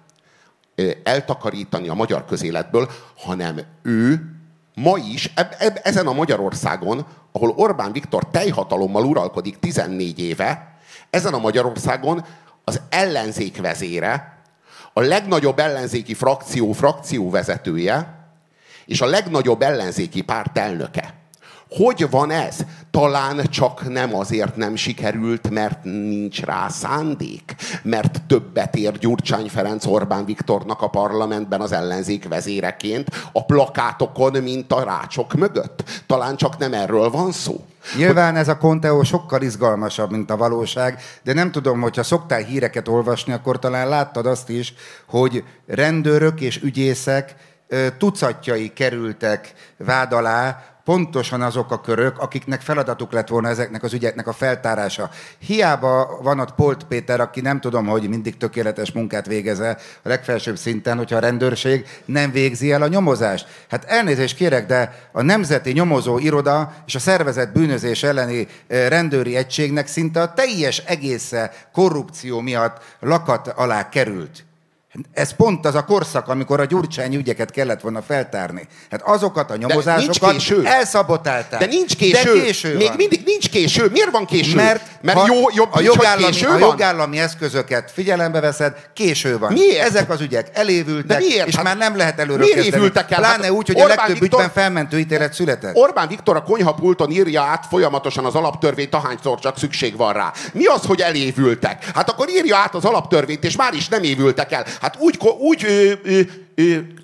eltakarítani a magyar közéletből, hanem ő ma is, eb, eb, ezen a Magyarországon, ahol Orbán Viktor teljhatalommal uralkodik 14 éve, ezen a Magyarországon az ellenzék vezére, a legnagyobb ellenzéki frakció frakcióvezetője, és a legnagyobb ellenzéki párt elnöke. Hogy van ez? Talán csak nem azért nem sikerült, mert nincs rá szándék. Mert többet ér Gyurcsány Ferenc Orbán Viktornak a parlamentben az ellenzék vezéreként a plakátokon, mint a rácsok mögött. Talán csak nem erről van szó. Nyilván ez a konteó sokkal izgalmasabb, mint a valóság, de nem tudom, hogyha szoktál híreket olvasni, akkor talán láttad azt is, hogy rendőrök és ügyészek tucatjai kerültek vád alá pontosan azok a körök, akiknek feladatuk lett volna ezeknek az ügyeknek a feltárása. Hiába van ott Polt Péter, aki nem tudom, hogy mindig tökéletes munkát végeze a legfelsőbb szinten, hogyha a rendőrség nem végzi el a nyomozást. Hát elnézést kérek, de a Nemzeti Nyomozó Iroda és a szervezet bűnözés elleni rendőri egységnek szinte a teljes egésze korrupció miatt lakat alá került. Ez pont az a korszak, amikor a gyurcsány ügyeket kellett volna feltárni. Hát azokat a nyomozásokat elszabotálták. De nincs késő. De késő Még van. mindig nincs késő. Miért van késő? Mert, Mert ha jó, jobb a, jogállami, késő a van? jogállami eszközöket figyelembe veszed, késő van. Miért? Ezek az ügyek elévültek, De miért? és Hát már nem lehet miért előrökkezdeni. évültek el? Pláne Hát úgy, hogy Orbán a legtöbb Viktor- ügyben felmentő ítélet született. Orbán Viktor a konyhapulton írja át folyamatosan az alaptörvényt, ahányszor csak szükség van rá. Mi az, hogy elévültek? Hát akkor írja át az alaptörvényt, és már is nem évültek el. Hát úgy, úgy,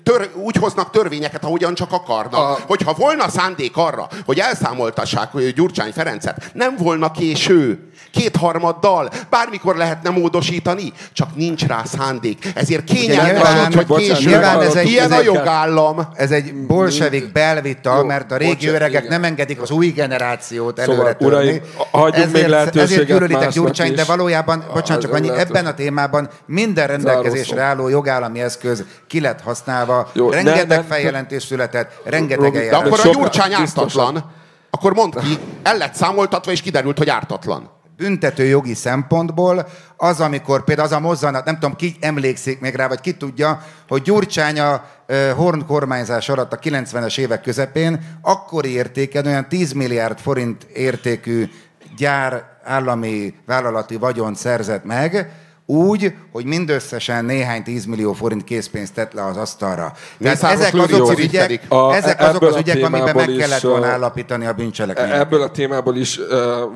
tör, úgy hoznak törvényeket, ahogyan csak akarnak. A- Hogyha volna szándék arra, hogy elszámoltassák Gyurcsány Ferencet, nem volna késő. Kétharmaddal, bármikor lehetne módosítani, csak nincs rá szándék. Ezért kényelmes, hogy bocsánat, késő nyilván ez egy- Ilyen ez a jogállam. Ez egy bolsevik belvita, Jó, mert a régi bocsánat, öregek igen. nem engedik az új generációt Szóval, előre törni. uraim, hagyjunk még lehetőséget ezért gyűlölitek Gyurcsány, de valójában, bocsánat, csak annyi, lehetőség. ebben a témában minden rendelkezésre álló jogállami eszköz ki lett használva, Jó, rengeteg ne- ne- feljelentés született, rengeteg de akkor a Gyurcsány ártatlan. Akkor mondd ki, el lett számoltatva, és kiderült, hogy ártatlan. büntető jogi szempontból az, amikor például az a mozzanat, nem tudom, ki emlékszik még rá, vagy ki tudja, hogy Gyurcsány a Horn kormányzás alatt a 90-es évek közepén akkori értéken olyan 10 milliárd forint értékű gyár állami vállalati vagyont szerzett meg, úgy, hogy mindösszesen néhány 10 millió forint készpénzt tett le az asztalra. Tehát ezek azok az ügyek, A- ezek azok az a ügyek, amiben meg kellett volna állapítani a bűncselekményeket. Ebből a témából is uh,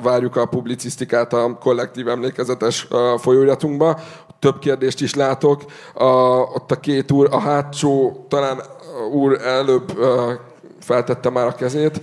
várjuk a publicisztikát a kollektív emlékezetes uh, folyóiratunkba. Több kérdést is látok. Uh, ott a két úr, a hátsó talán úr előbb uh, feltette már a kezét.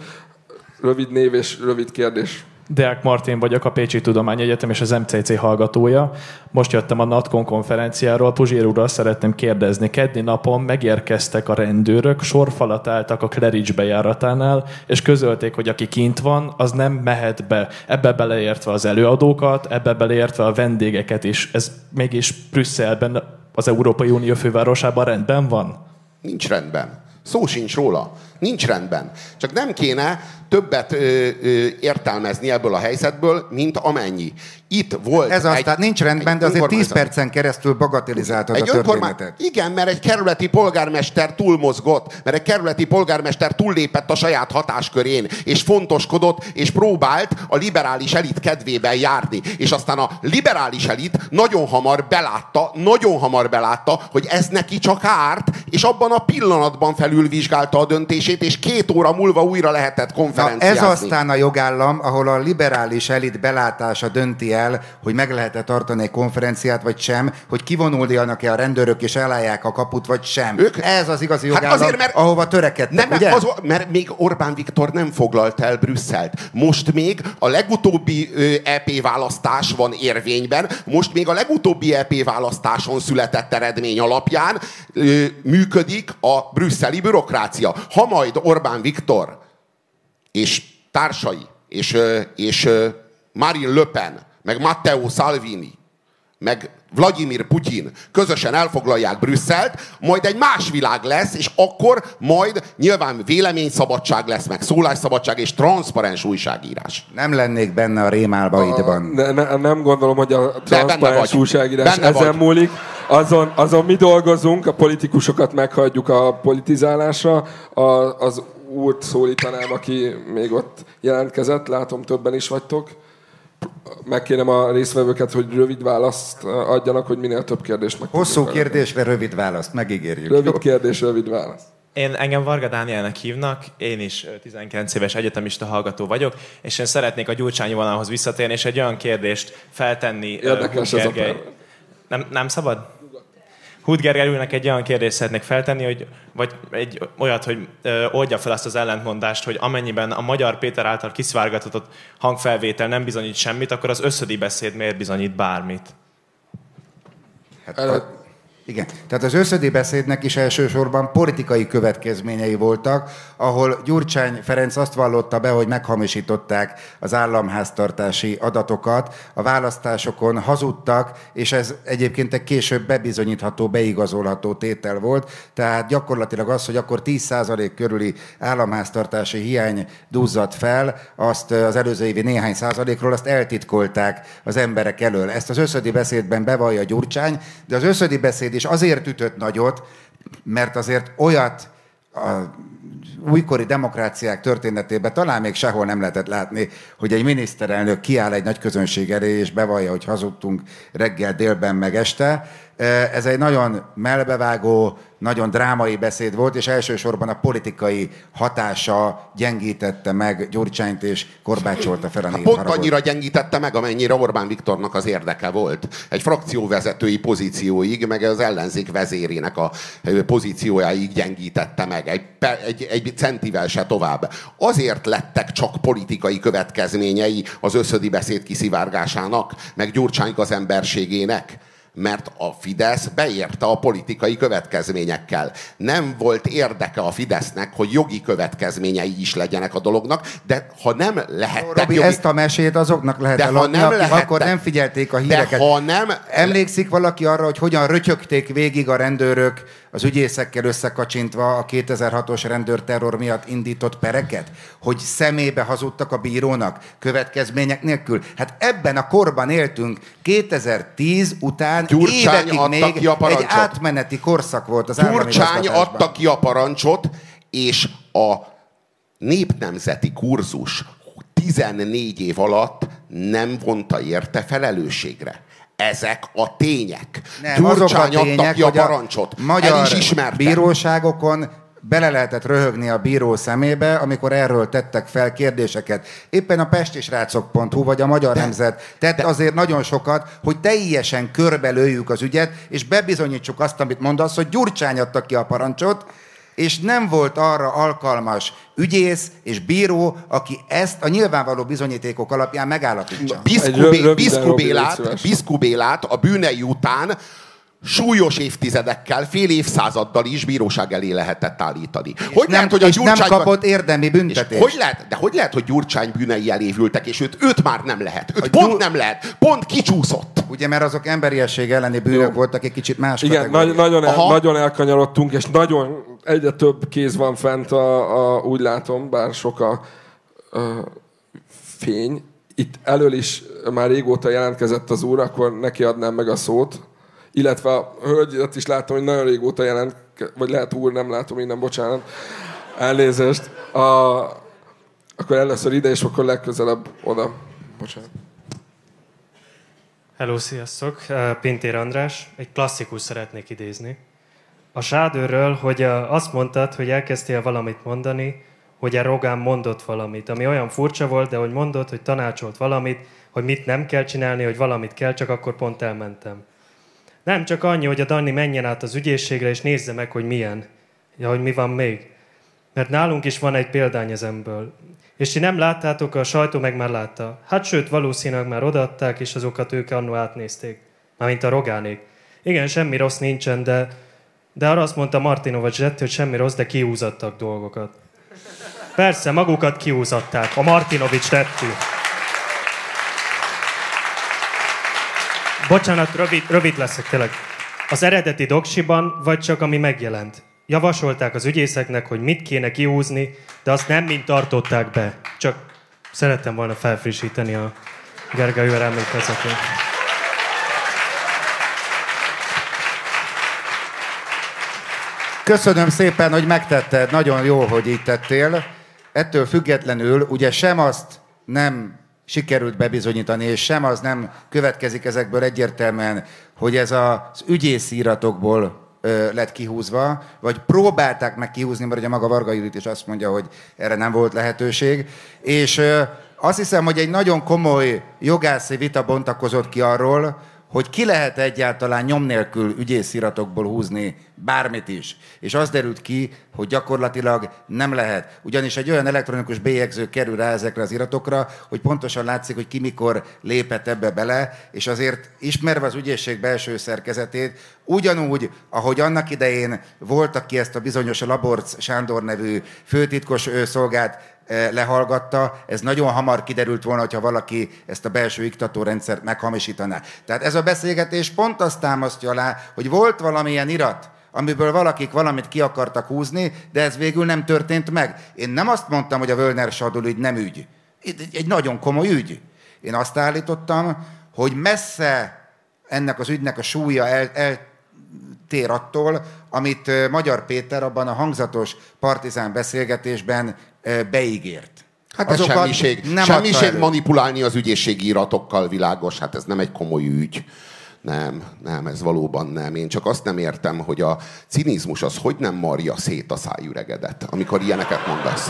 Rövid név és rövid kérdés. Deák Martin vagyok, a Pécsi Tudományegyetem és az MCC hallgatója. Most jöttem a NATCON konferenciáról. Puzsér úrral szeretném kérdezni. Keddi napon megérkeztek a rendőrök, sorfalat álltak a Claridge bejáratánál, és közölték, hogy aki kint van, az nem mehet be. Ebbe beleértve az előadókat, ebbe beleértve a vendégeket is. Ez mégis Brüsszelben, az Európai Unió fővárosában rendben van? Nincs rendben. Szó sincs róla. Nincs rendben. Csak nem kéne többet ö, ö, értelmezni ebből a helyzetből, mint amennyi. Itt volt Ez az, egy, tehát nincs rendben, de azért 10 önkormányzat. percen keresztül bagatelizáltad a Egy önkormány... történetet. Igen, mert egy kerületi polgármester túlmozgott, mert egy kerületi polgármester túllépett a saját hatáskörén, és fontoskodott, és próbált a liberális elit kedvében járni. És aztán a liberális elit nagyon hamar belátta, nagyon hamar belátta, hogy ez neki csak árt, és abban a pillanatban felülvizsgálta a döntését, és két óra múlva újra lehetett Na, ez aztán a jogállam, ahol a liberális elit belátása dönti el, hogy meg lehet-e tartani egy konferenciát, vagy sem, hogy kivonuljanak-e a rendőrök és elállják a kaput, vagy sem. Ők- Ez az igazi Hát jogállam, azért, mert- ahova törekedtek, Nem, ugye? az, mert még Orbán Viktor nem foglalt el Brüsszelt. Most még a legutóbbi EP választás van érvényben, most még a legutóbbi EP választáson született eredmény alapján működik a brüsszeli bürokrácia. Ha majd Orbán Viktor és társai, és, és Marine Le Pen, meg Matteo Salvini, meg Vladimir Putyin közösen elfoglalják Brüsszelt, majd egy más világ lesz, és akkor majd nyilván véleményszabadság lesz, meg szólásszabadság és transzparens újságírás. Nem lennék benne a rémálbaidban. Ne, ne, nem gondolom, hogy a transzparens vagy. újságírás Benne ezen vagy. múlik. Azon, azon mi dolgozunk, a politikusokat meghagyjuk a politizálásra. A, az úrt szólítanám, aki még ott jelentkezett, látom többen is vagytok. Megkérem a résztvevőket, hogy rövid választ adjanak, hogy minél több kérdést meg Hosszú kérdésre rövid választ, megígérjük. Rövid kérdés, rövid válasz. Én engem Varga Dánielnek hívnak, én is ö, 19 éves egyetemista hallgató vagyok, és én szeretnék a Gyurcsányi vonalhoz visszatérni, és egy olyan kérdést feltenni. Érdekes ez a pár. Nem, nem szabad? Hud Gergelyülnek egy olyan kérdést szeretnék feltenni, hogy, vagy egy olyat, hogy ö, oldja fel azt az ellentmondást, hogy amennyiben a magyar Péter által kiszivárgatott hangfelvétel nem bizonyít semmit, akkor az összödi beszéd miért bizonyít bármit? Hát, Előtt- igen. Tehát az összödi beszédnek is elsősorban politikai következményei voltak, ahol Gyurcsány Ferenc azt vallotta be, hogy meghamisították az államháztartási adatokat, a választásokon hazudtak, és ez egyébként egy később bebizonyítható, beigazolható tétel volt. Tehát gyakorlatilag az, hogy akkor 10% körüli államháztartási hiány duzzadt fel, azt az előző évi néhány százalékról, azt eltitkolták az emberek elől. Ezt az összödi beszédben bevallja Gyurcsány, de az összödi beszéd is azért ütött nagyot, mert azért olyat a újkori demokráciák történetében talán még sehol nem lehetett látni, hogy egy miniszterelnök kiáll egy nagy közönség elé, és bevallja, hogy hazudtunk reggel, délben, meg este. Ez egy nagyon melbevágó, nagyon drámai beszéd volt, és elsősorban a politikai hatása gyengítette meg Gyurcsányt, és korbácsolta fel a Hát pont népharagot. annyira gyengítette meg, amennyire Orbán Viktornak az érdeke volt. Egy frakcióvezetői pozícióig, meg az ellenzék vezérének a pozíciójáig gyengítette meg. Egy, egy, egy centivel se tovább. Azért lettek csak politikai következményei az összödi beszéd kiszivárgásának, meg Gyurcsány az emberségének mert a Fidesz beérte a politikai következményekkel. Nem volt érdeke a Fidesznek, hogy jogi következményei is legyenek a dolognak, de ha nem lehettek Robi, jogi... ezt a mesét azoknak lehet De ha nem lehettek- akkor nem figyelték a De híreket. ha nem... Emlékszik valaki arra, hogy hogyan rötyögték végig a rendőrök az ügyészekkel összekacsintva a 2006-os rendőrterror miatt indított pereket? Hogy szemébe hazudtak a bírónak következmények nélkül? Hát ebben a korban éltünk. 2010 után Gyurcsány évekig még ki a egy parancsot. átmeneti korszak volt az Gyurcsány adta ki a parancsot, és a népnemzeti kurzus 14 év alatt nem vonta érte felelősségre. Ezek a tények. Nem, azok a Gyurcsány tények, ki a hogy a parancsot. magyar El is ismerte. bíróságokon bele lehetett röhögni a bíró szemébe, amikor erről tettek fel kérdéseket. Éppen a pestisrácok.hu vagy a Magyar Nemzet tett azért nagyon sokat, hogy teljesen körbelőjük az ügyet, és bebizonyítsuk azt, amit mondasz, hogy Gyurcsány adta ki a parancsot, és nem volt arra alkalmas ügyész és bíró, aki ezt a nyilvánvaló bizonyítékok alapján megállapítsa. Egy Biszku, rö- Bé- röviden, Biszku, Robi, légy Bélát, szíves. Biszku Bélát a bűnei után súlyos évtizedekkel, fél évszázaddal is bíróság elé lehetett állítani. Hogy nem, lehet, hogy a és nem Gyurcsány... kapott érdemi És büntetést. hogy lehet, de hogy lehet, hogy Gyurcsány bűnei elé ültek, és őt, őt már nem lehet? Őt A pont Gyur- nem lehet. Pont kicsúszott. Ugye, mert azok emberiesség elleni bűnök Jó. voltak, egy kicsit más Igen, nagy, nagyon, el, Aha. nagyon elkanyarodtunk, és nagyon egyre több kéz van fent, a, a, úgy látom, bár sok a, a fény. Itt elől is már régóta jelentkezett az úr, akkor neki adnám meg a szót. Illetve a hölgyet is látom, hogy nagyon régóta jelent, vagy lehet úr, nem látom innen, bocsánat. Elnézést. A, akkor először ide, és akkor legközelebb oda. Bocsánat. Hello, sziasztok! Uh, Pintér András. Egy klasszikus szeretnék idézni. a sádőről, hogy a, azt mondtad, hogy elkezdtél valamit mondani, hogy a Rogán mondott valamit, ami olyan furcsa volt, de hogy mondott, hogy tanácsolt valamit, hogy mit nem kell csinálni, hogy valamit kell, csak akkor pont elmentem. Nem csak annyi, hogy a Danni menjen át az ügyészségre, és nézze meg, hogy milyen. Ja, hogy mi van még. Mert nálunk is van egy példány ezemből. És ti nem láttátok, a sajtó meg már látta. Hát sőt, valószínűleg már odaadták, és azokat ők annó átnézték. Mármint a rogánék. Igen, semmi rossz nincsen, de, de arra azt mondta Martinovics Zsetti, hogy semmi rossz, de kiúzattak dolgokat. Persze, magukat kiúzatták. A Martinovics tettű. Bocsánat, rövid, rövid leszek tényleg. Az eredeti doksiban, vagy csak ami megjelent? Javasolták az ügyészeknek, hogy mit kéne kiúzni, de azt nem mind tartották be. Csak szerettem volna felfrissíteni a Gergely úr emlékezetét. Köszönöm szépen, hogy megtetted. Nagyon jó, hogy így tettél. Ettől függetlenül ugye sem azt nem sikerült bebizonyítani, és sem az nem következik ezekből egyértelműen, hogy ez az ügyészíratokból ö, lett kihúzva, vagy próbálták meg kihúzni, mert ugye maga Varga Judit is azt mondja, hogy erre nem volt lehetőség. És ö, azt hiszem, hogy egy nagyon komoly jogászi vita bontakozott ki arról, hogy ki lehet egyáltalán nyom nélkül ügyésziratokból húzni bármit is. És az derült ki, hogy gyakorlatilag nem lehet. Ugyanis egy olyan elektronikus bélyegző kerül rá ezekre az iratokra, hogy pontosan látszik, hogy ki mikor lépett ebbe bele, és azért ismerve az ügyészség belső szerkezetét, ugyanúgy, ahogy annak idején volt, aki ezt a bizonyos Laborc Sándor nevű főtitkos szolgát lehallgatta, ez nagyon hamar kiderült volna, hogyha valaki ezt a belső iktatórendszert meghamisítaná. Tehát ez a beszélgetés pont azt támasztja alá, hogy volt valamilyen irat, amiből valakik valamit ki akartak húzni, de ez végül nem történt meg. Én nem azt mondtam, hogy a Völner Sadul ügy nem ügy. Egy, egy nagyon komoly ügy. Én azt állítottam, hogy messze ennek az ügynek a súlya el, eltér attól, amit Magyar Péter abban a hangzatos partizán beszélgetésben beígért. Hát ez semmiség, nem semmiség manipulálni az ügyészségi iratokkal világos, hát ez nem egy komoly ügy. Nem, nem, ez valóban nem. Én csak azt nem értem, hogy a cinizmus az hogy nem marja szét a szájüregedet, amikor ilyeneket mondasz.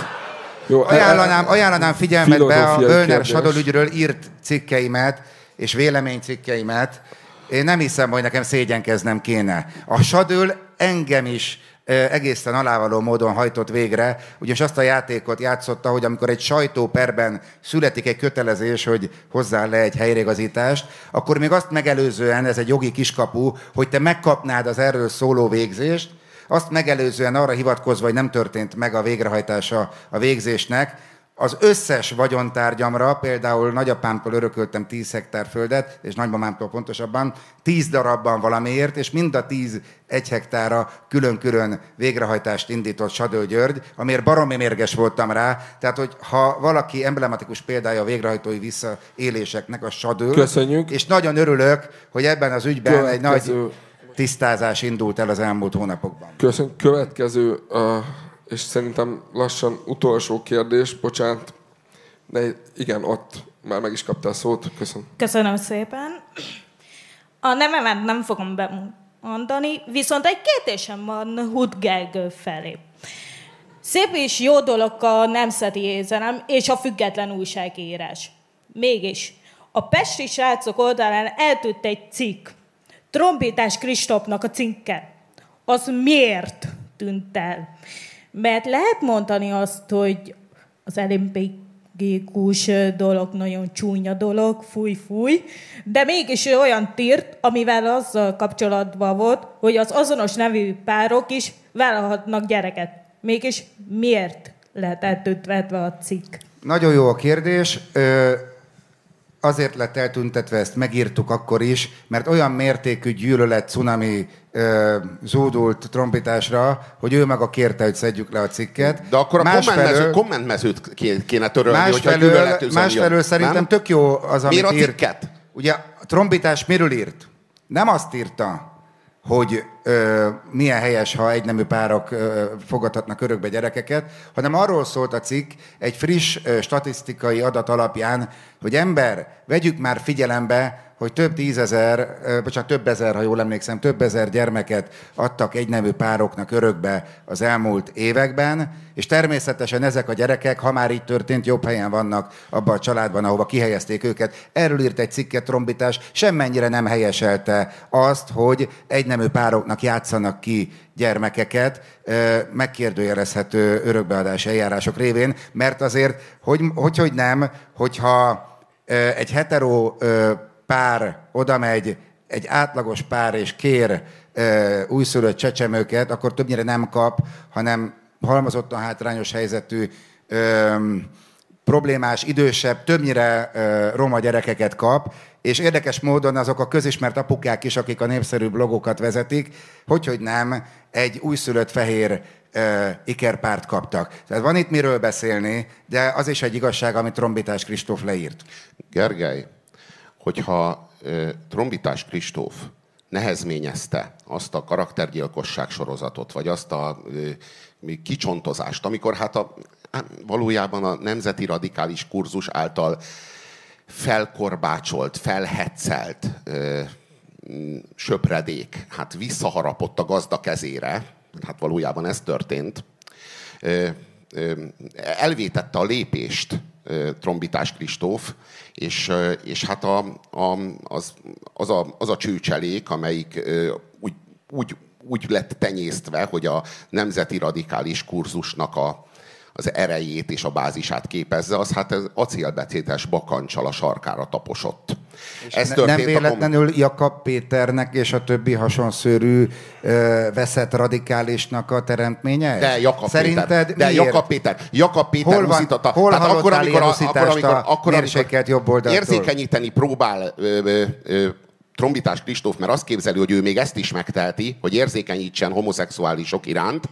Jó, ajánlanám, ajánlanám figyelmetbe a Bölner Sadol írt cikkeimet és véleménycikkeimet. Én nem hiszem, hogy nekem szégyenkeznem kéne. A Sadől engem is egészen alávaló módon hajtott végre, ugyanis azt a játékot játszotta, hogy amikor egy sajtóperben születik egy kötelezés, hogy hozzá le egy helyreigazítást, akkor még azt megelőzően, ez egy jogi kiskapu, hogy te megkapnád az erről szóló végzést, azt megelőzően arra hivatkozva, hogy nem történt meg a végrehajtása a végzésnek, az összes vagyontárgyamra, például nagyapámtól örököltem 10 hektár földet, és nagymamámtól pontosabban, 10 darabban valamiért, és mind a 10 egy hektára külön-külön végrehajtást indított Sadő György, amiért baromi mérges voltam rá. Tehát, hogy ha valaki emblematikus példája a végrehajtói visszaéléseknek, a Sadő. Köszönjük. És nagyon örülök, hogy ebben az ügyben Következő... egy nagy tisztázás indult el az elmúlt hónapokban. Köszönjük. Következő uh és szerintem lassan utolsó kérdés, bocsánat, de igen, ott már meg is kapta a szót. Köszönöm. Köszönöm szépen. A nevemet nem fogom bemondani, viszont egy kérdésem van Hudgergő felé. Szép és jó dolog a nemzeti érzelem és a független újságírás. Mégis, a Pesti srácok oldalán eltűnt egy cikk. Trombitás Kristópnak a cinke. Az miért tűnt el? Mert lehet mondani azt, hogy az LMPG-kus dolog nagyon csúnya dolog, fúj, fúj, de mégis olyan tírt, amivel azzal kapcsolatban volt, hogy az azonos nevű párok is vállalhatnak gyereket. Mégis miért lehet eltüntetve a cikk? Nagyon jó a kérdés. Azért lett eltüntetve, ezt megírtuk akkor is, mert olyan mértékű gyűlölet, cunami ö, zúdult trombitásra, hogy ő meg a kérte, hogy szedjük le a cikket. De akkor a másfelől, kommentmezőt kéne törölni, másfelől, hogyha Másfelől szerintem nem? tök jó az, amit Miért a írt. cikket? Ugye a trombitás miről írt? Nem azt írta, hogy ö, milyen helyes, ha egynemű párok ö, fogadhatnak örökbe gyerekeket, hanem arról szólt a cikk egy friss ö, statisztikai adat alapján, hogy ember, vegyük már figyelembe, hogy több tízezer, bocsánat, több ezer, ha jól emlékszem, több ezer gyermeket adtak egynemű pároknak örökbe az elmúlt években, és természetesen ezek a gyerekek, ha már így történt, jobb helyen vannak abban a családban, ahova kihelyezték őket. Erről írt egy cikket trombitás, semmennyire nem helyeselte azt, hogy egynemű pároknak játszanak ki gyermekeket megkérdőjelezhető örökbeadás eljárások révén, mert azért, hogy, hogy, hogy nem, hogyha egy hetero pár oda megy, egy átlagos pár és kér ö, újszülött csecsemőket, akkor többnyire nem kap, hanem halmazottan hátrányos helyzetű, ö, problémás, idősebb, többnyire ö, roma gyerekeket kap, és érdekes módon azok a közismert apukák is, akik a népszerű blogokat vezetik, hogy, hogy nem, egy újszülött fehér ö, ikerpárt kaptak. Tehát van itt miről beszélni, de az is egy igazság, amit Trombitás Kristóf leírt. Gergely, hogyha Trombitás Kristóf nehezményezte azt a karaktergyilkosság sorozatot, vagy azt a kicsontozást, amikor hát a, hát valójában a nemzeti radikális kurzus által felkorbácsolt, felhetszelt ö, söpredék, hát visszaharapott a gazda kezére, hát valójában ez történt, elvétette a lépést Trombitás Kristóf, és, és hát a, a, az, az, a, az a csőcselék, amelyik úgy, úgy, úgy lett tenyésztve, hogy a nemzeti radikális kurzusnak a, az erejét és a bázisát képezze, az hát ez acélbecétes bakancsal a sarkára taposott. Ez ne, nem véletlenül Jakab Péternek és a többi hasonszörű ö, veszett radikálisnak a teremtménye? De Jakab Szerinted Péter. De miért? Jakab Péter. Jakab Péter Hol, van, uszította. hol Tehát akkor, amikor, a- akkor, amikor, a akkor, amikor jobboldaltól? érzékenyíteni próbál ö, ö, ö, Trombitás Kristóf, mert azt képzeli, hogy ő még ezt is megteheti, hogy érzékenyítsen homoszexuálisok iránt,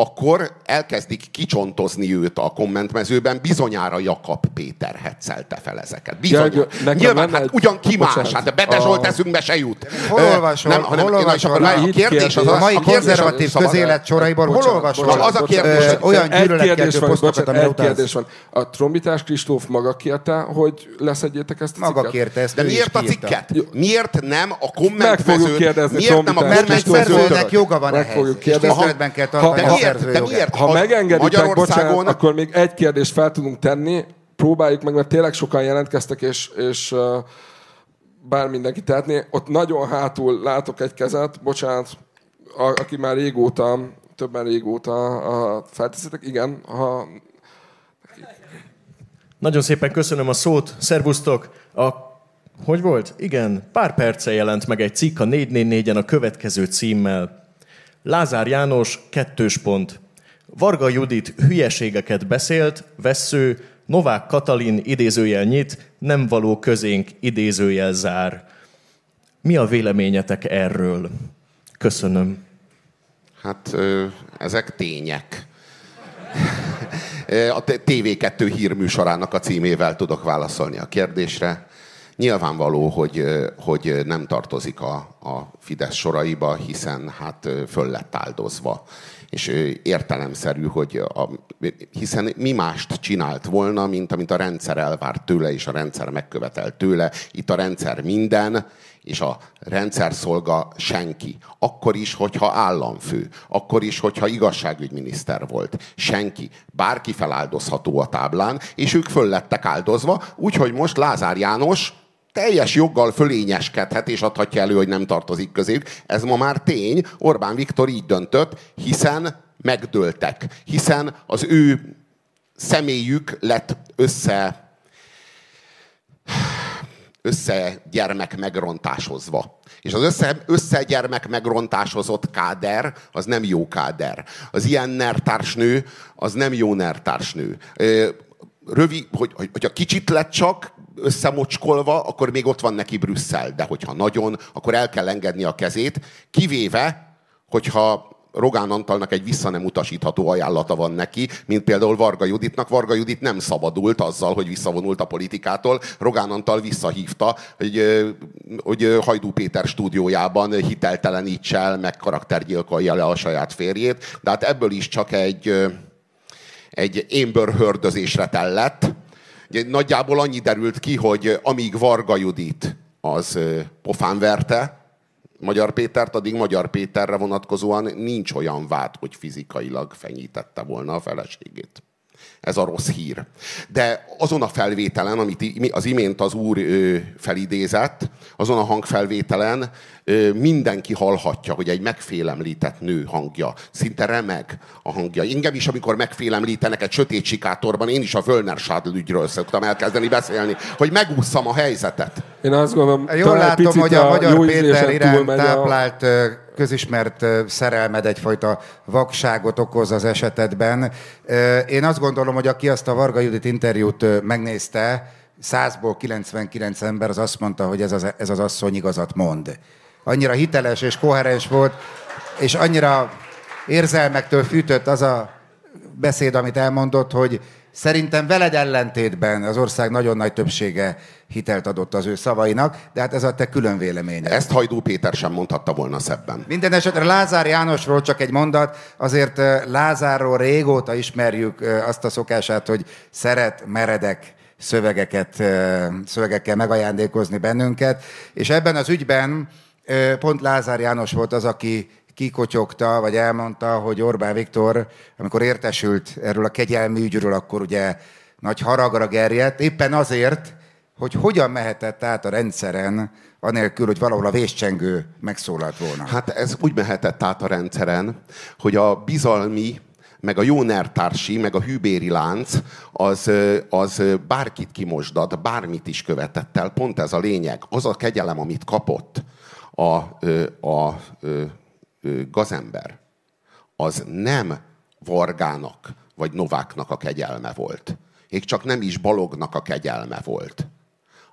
akkor elkezdik kicsontozni őt a kommentmezőben, bizonyára Jakab Péter hetszelte fel ezeket. Bizony. Gergő, nekem Nyilván, hát ugyan ki más, Bocsánat. hát de Bete Zsolt A- eszünkbe se jut. Hol olvasol? nem, hanem, Hol na, olvasol? akkor A a kérdés az, A mai konzervatív közélet soraiból hol olvasol? Az a kérdés, olyan gyűlöletkeltő van, posztokat, amire egy utalsz. kérdés van. A Trombitás Kristóf maga kérte, hogy leszedjétek ezt a Maga cikket? kérte ezt, De miért a cikket? Miért nem a Meg fogjuk kommentmezőn? kérdezni Miért nem a Trombitás Mert egy kommentmezőn? szerzőnek joga van Meg ehhez, fogjuk és kérdezni. tiszteletben kell tartani miért? De miért? Ha megengeditek, Magyarországon- bocsánat, akkor még egy kérdést fel tudunk tenni. Próbáljuk meg, mert tényleg sokan jelentkeztek, és, és bár mindenki tehetné. Ott nagyon hátul látok egy kezet, bocsánat, a, aki már régóta, többen régóta felteszitek. Igen, ha Nagyon szépen köszönöm a szót, szervusztok! A, hogy volt? Igen, pár perce jelent meg egy cikk a 444-en a következő címmel. Lázár János, kettős pont. Varga Judit hülyeségeket beszélt, vessző, Novák Katalin idézőjel nyit, nem való közénk idézőjel zár. Mi a véleményetek erről? Köszönöm. Hát ezek tények. A T- TV2 hírműsorának a címével tudok válaszolni a kérdésre. Nyilvánvaló, hogy, hogy nem tartozik a, a Fidesz soraiba, hiszen hát föl lett áldozva. És értelemszerű, hogy a, hiszen mi mást csinált volna, mint amit a rendszer elvárt tőle, és a rendszer megkövetelt tőle. Itt a rendszer minden, és a rendszer szolga senki. Akkor is, hogyha államfő, akkor is, hogyha igazságügyminiszter volt. Senki. Bárki feláldozható a táblán, és ők föl lettek áldozva, úgyhogy most Lázár János teljes joggal fölényeskedhet, és adhatja elő, hogy nem tartozik közéjük. Ez ma már tény. Orbán Viktor így döntött, hiszen megdőltek. Hiszen az ő személyük lett össze összegyermek megrontásozva. És az össze, összegyermek megrontásozott káder, az nem jó káder. Az ilyen nertársnő, az nem jó nertársnő. Rövid, hogy, hogy, hogyha kicsit lett csak összemocskolva, akkor még ott van neki Brüsszel. De hogyha nagyon, akkor el kell engedni a kezét, kivéve, hogyha Rogán Antalnak egy vissza nem utasítható ajánlata van neki, mint például Varga Juditnak. Varga Judit nem szabadult azzal, hogy visszavonult a politikától. Rogán Antal visszahívta, hogy, hogy Hajdú Péter stúdiójában hiteltelenítse el, meg karaktergyilkolja le a saját férjét. De hát ebből is csak egy, egy Amber hördözésre tellett. Nagyjából annyi derült ki, hogy amíg Varga Judit az pofán verte, Magyar Pétert, addig Magyar Péterre vonatkozóan nincs olyan vád, hogy fizikailag fenyítette volna a feleségét. Ez a rossz hír. De azon a felvételen, amit az imént az úr felidézett, azon a hangfelvételen mindenki hallhatja, hogy egy megfélemlített nő hangja. Szinte remeg a hangja. Engem is, amikor megfélemlítenek egy sötét sikátorban, én is a Völner Sádl ügyről szoktam elkezdeni beszélni, hogy megúszszam a helyzetet. Én azt gondolom, Jól látom, hogy a, a Magyar Péter iránt táplált a... közismert szerelmed egyfajta vakságot okoz az esetedben. Én azt gondolom, hogy aki azt a Varga Judit interjút megnézte, 100-ból 99 ember az azt mondta, hogy ez az, ez az asszony igazat mond annyira hiteles és koherens volt, és annyira érzelmektől fűtött az a beszéd, amit elmondott, hogy szerintem veled ellentétben az ország nagyon nagy többsége hitelt adott az ő szavainak, de hát ez a te külön véleményed. Ezt Hajdú Péter sem mondhatta volna szebben. Minden esetre Lázár Jánosról csak egy mondat, azért Lázárról régóta ismerjük azt a szokását, hogy szeret meredek szövegeket, szövegekkel megajándékozni bennünket, és ebben az ügyben Pont Lázár János volt az, aki kikotyogta, vagy elmondta, hogy Orbán Viktor, amikor értesült erről a kegyelmi ügyről, akkor ugye nagy haragra gerjedt, éppen azért, hogy hogyan mehetett át a rendszeren, anélkül, hogy valahol a véscsengő megszólalt volna. Hát ez úgy mehetett át a rendszeren, hogy a bizalmi, meg a jónertársi, meg a hűbéri lánc, az, az bárkit kimosdat, bármit is követett el. Pont ez a lényeg. Az a kegyelem, amit kapott, a, a, gazember az nem Vargának vagy Nováknak a kegyelme volt. Még csak nem is Balognak a kegyelme volt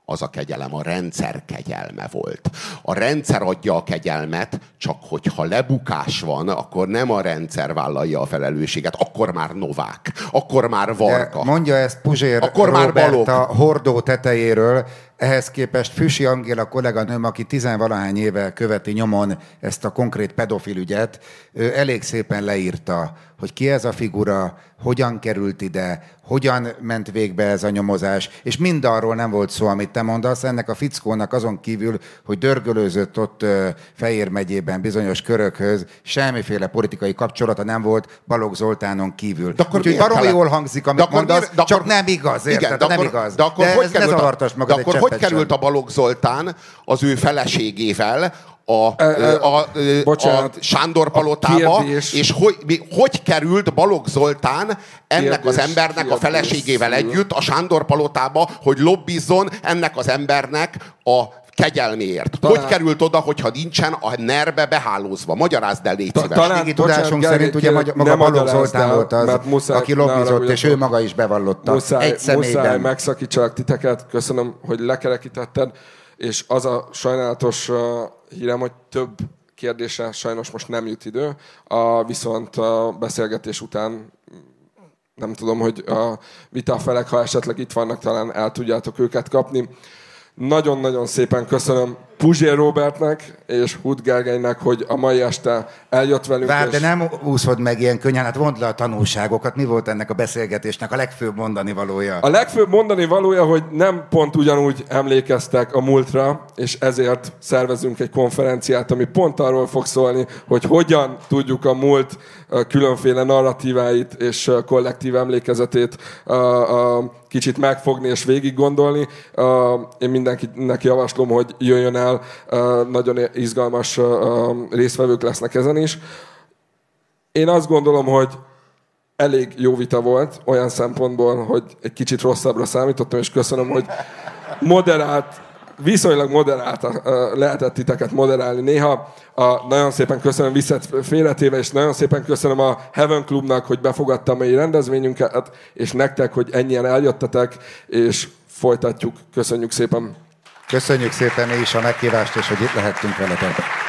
az a kegyelem a rendszer kegyelme volt. A rendszer adja a kegyelmet, csak hogyha lebukás van, akkor nem a rendszer vállalja a felelősséget, akkor már Novák, akkor már Varga. De mondja ezt Puzsér akkor Robert már Balog. a hordó tetejéről, ehhez képest Füsi Angéla kolléganőm, aki tizenvalahány éve követi nyomon ezt a konkrét pedofil ügyet, ő elég szépen leírta, hogy ki ez a figura, hogyan került ide, hogyan ment végbe ez a nyomozás, és mindarról nem volt szó, amit te mondasz. Ennek a fickónak azon kívül, hogy dörgölőzött ott Fejér megyében bizonyos körökhöz, semmiféle politikai kapcsolata nem volt Balogh Zoltánon kívül. De akkor Úgyhogy baromi jól hangzik, amit de mondasz, miért, de csak akkor, nem igaz, érted? Igen, de, nem akkor, igaz. De akkor de hogy ez került, a, de akkor hogy került a Balogh Zoltán az ő feleségével a, a, a, bocsánat, a Sándor palotába, kérdés. és hogy, hogy került Balogh Zoltán ennek kérdés, az embernek kérdés, a feleségével kérdés. együtt a Sándor palotába, hogy lobbizzon ennek az embernek a kegyelméért. Talán... Hogy került oda, hogyha nincsen a nerbe behálózva? Magyarázd el, légy szíves. Talán, tudásunk szerint ugye maga Balogh Zoltán volt az, muszáj, aki lobbizott, és ő maga is bevallotta. Muszáj, Egy személyben. muszáj megszakítsalak titeket. Köszönöm, hogy lekerekítetted. És az a sajnálatos hírem, hogy több kérdése sajnos most nem jut idő, a, viszont a beszélgetés után nem tudom, hogy a vita felek, ha esetleg itt vannak, talán el tudjátok őket kapni. Nagyon-nagyon szépen köszönöm Puzsér Robertnek és Hud Gergelynek, hogy a mai este eljött velünk. Vár, és... de nem úszod meg ilyen könnyen, hát mondd le a tanulságokat. Mi volt ennek a beszélgetésnek a legfőbb mondani valója? A legfőbb mondani valója, hogy nem pont ugyanúgy emlékeztek a múltra, és ezért szervezünk egy konferenciát, ami pont arról fog szólni, hogy hogyan tudjuk a múlt különféle narratíváit és kollektív emlékezetét kicsit megfogni és végig gondolni. Én mindenkinek javaslom, hogy jöjjön el, nagyon izgalmas résztvevők lesznek ezen is. Én azt gondolom, hogy elég jó vita volt, olyan szempontból, hogy egy kicsit rosszabbra számítottam, és köszönöm, hogy moderált viszonylag moderált, lehetett titeket moderálni néha. A, nagyon szépen köszönöm Viszet félretéve, és nagyon szépen köszönöm a Heaven Clubnak, hogy befogadta a mai rendezvényünket, és nektek, hogy ennyien eljöttetek, és folytatjuk. Köszönjük szépen! Köszönjük szépen mi is a meghívást, és hogy itt lehettünk veletek.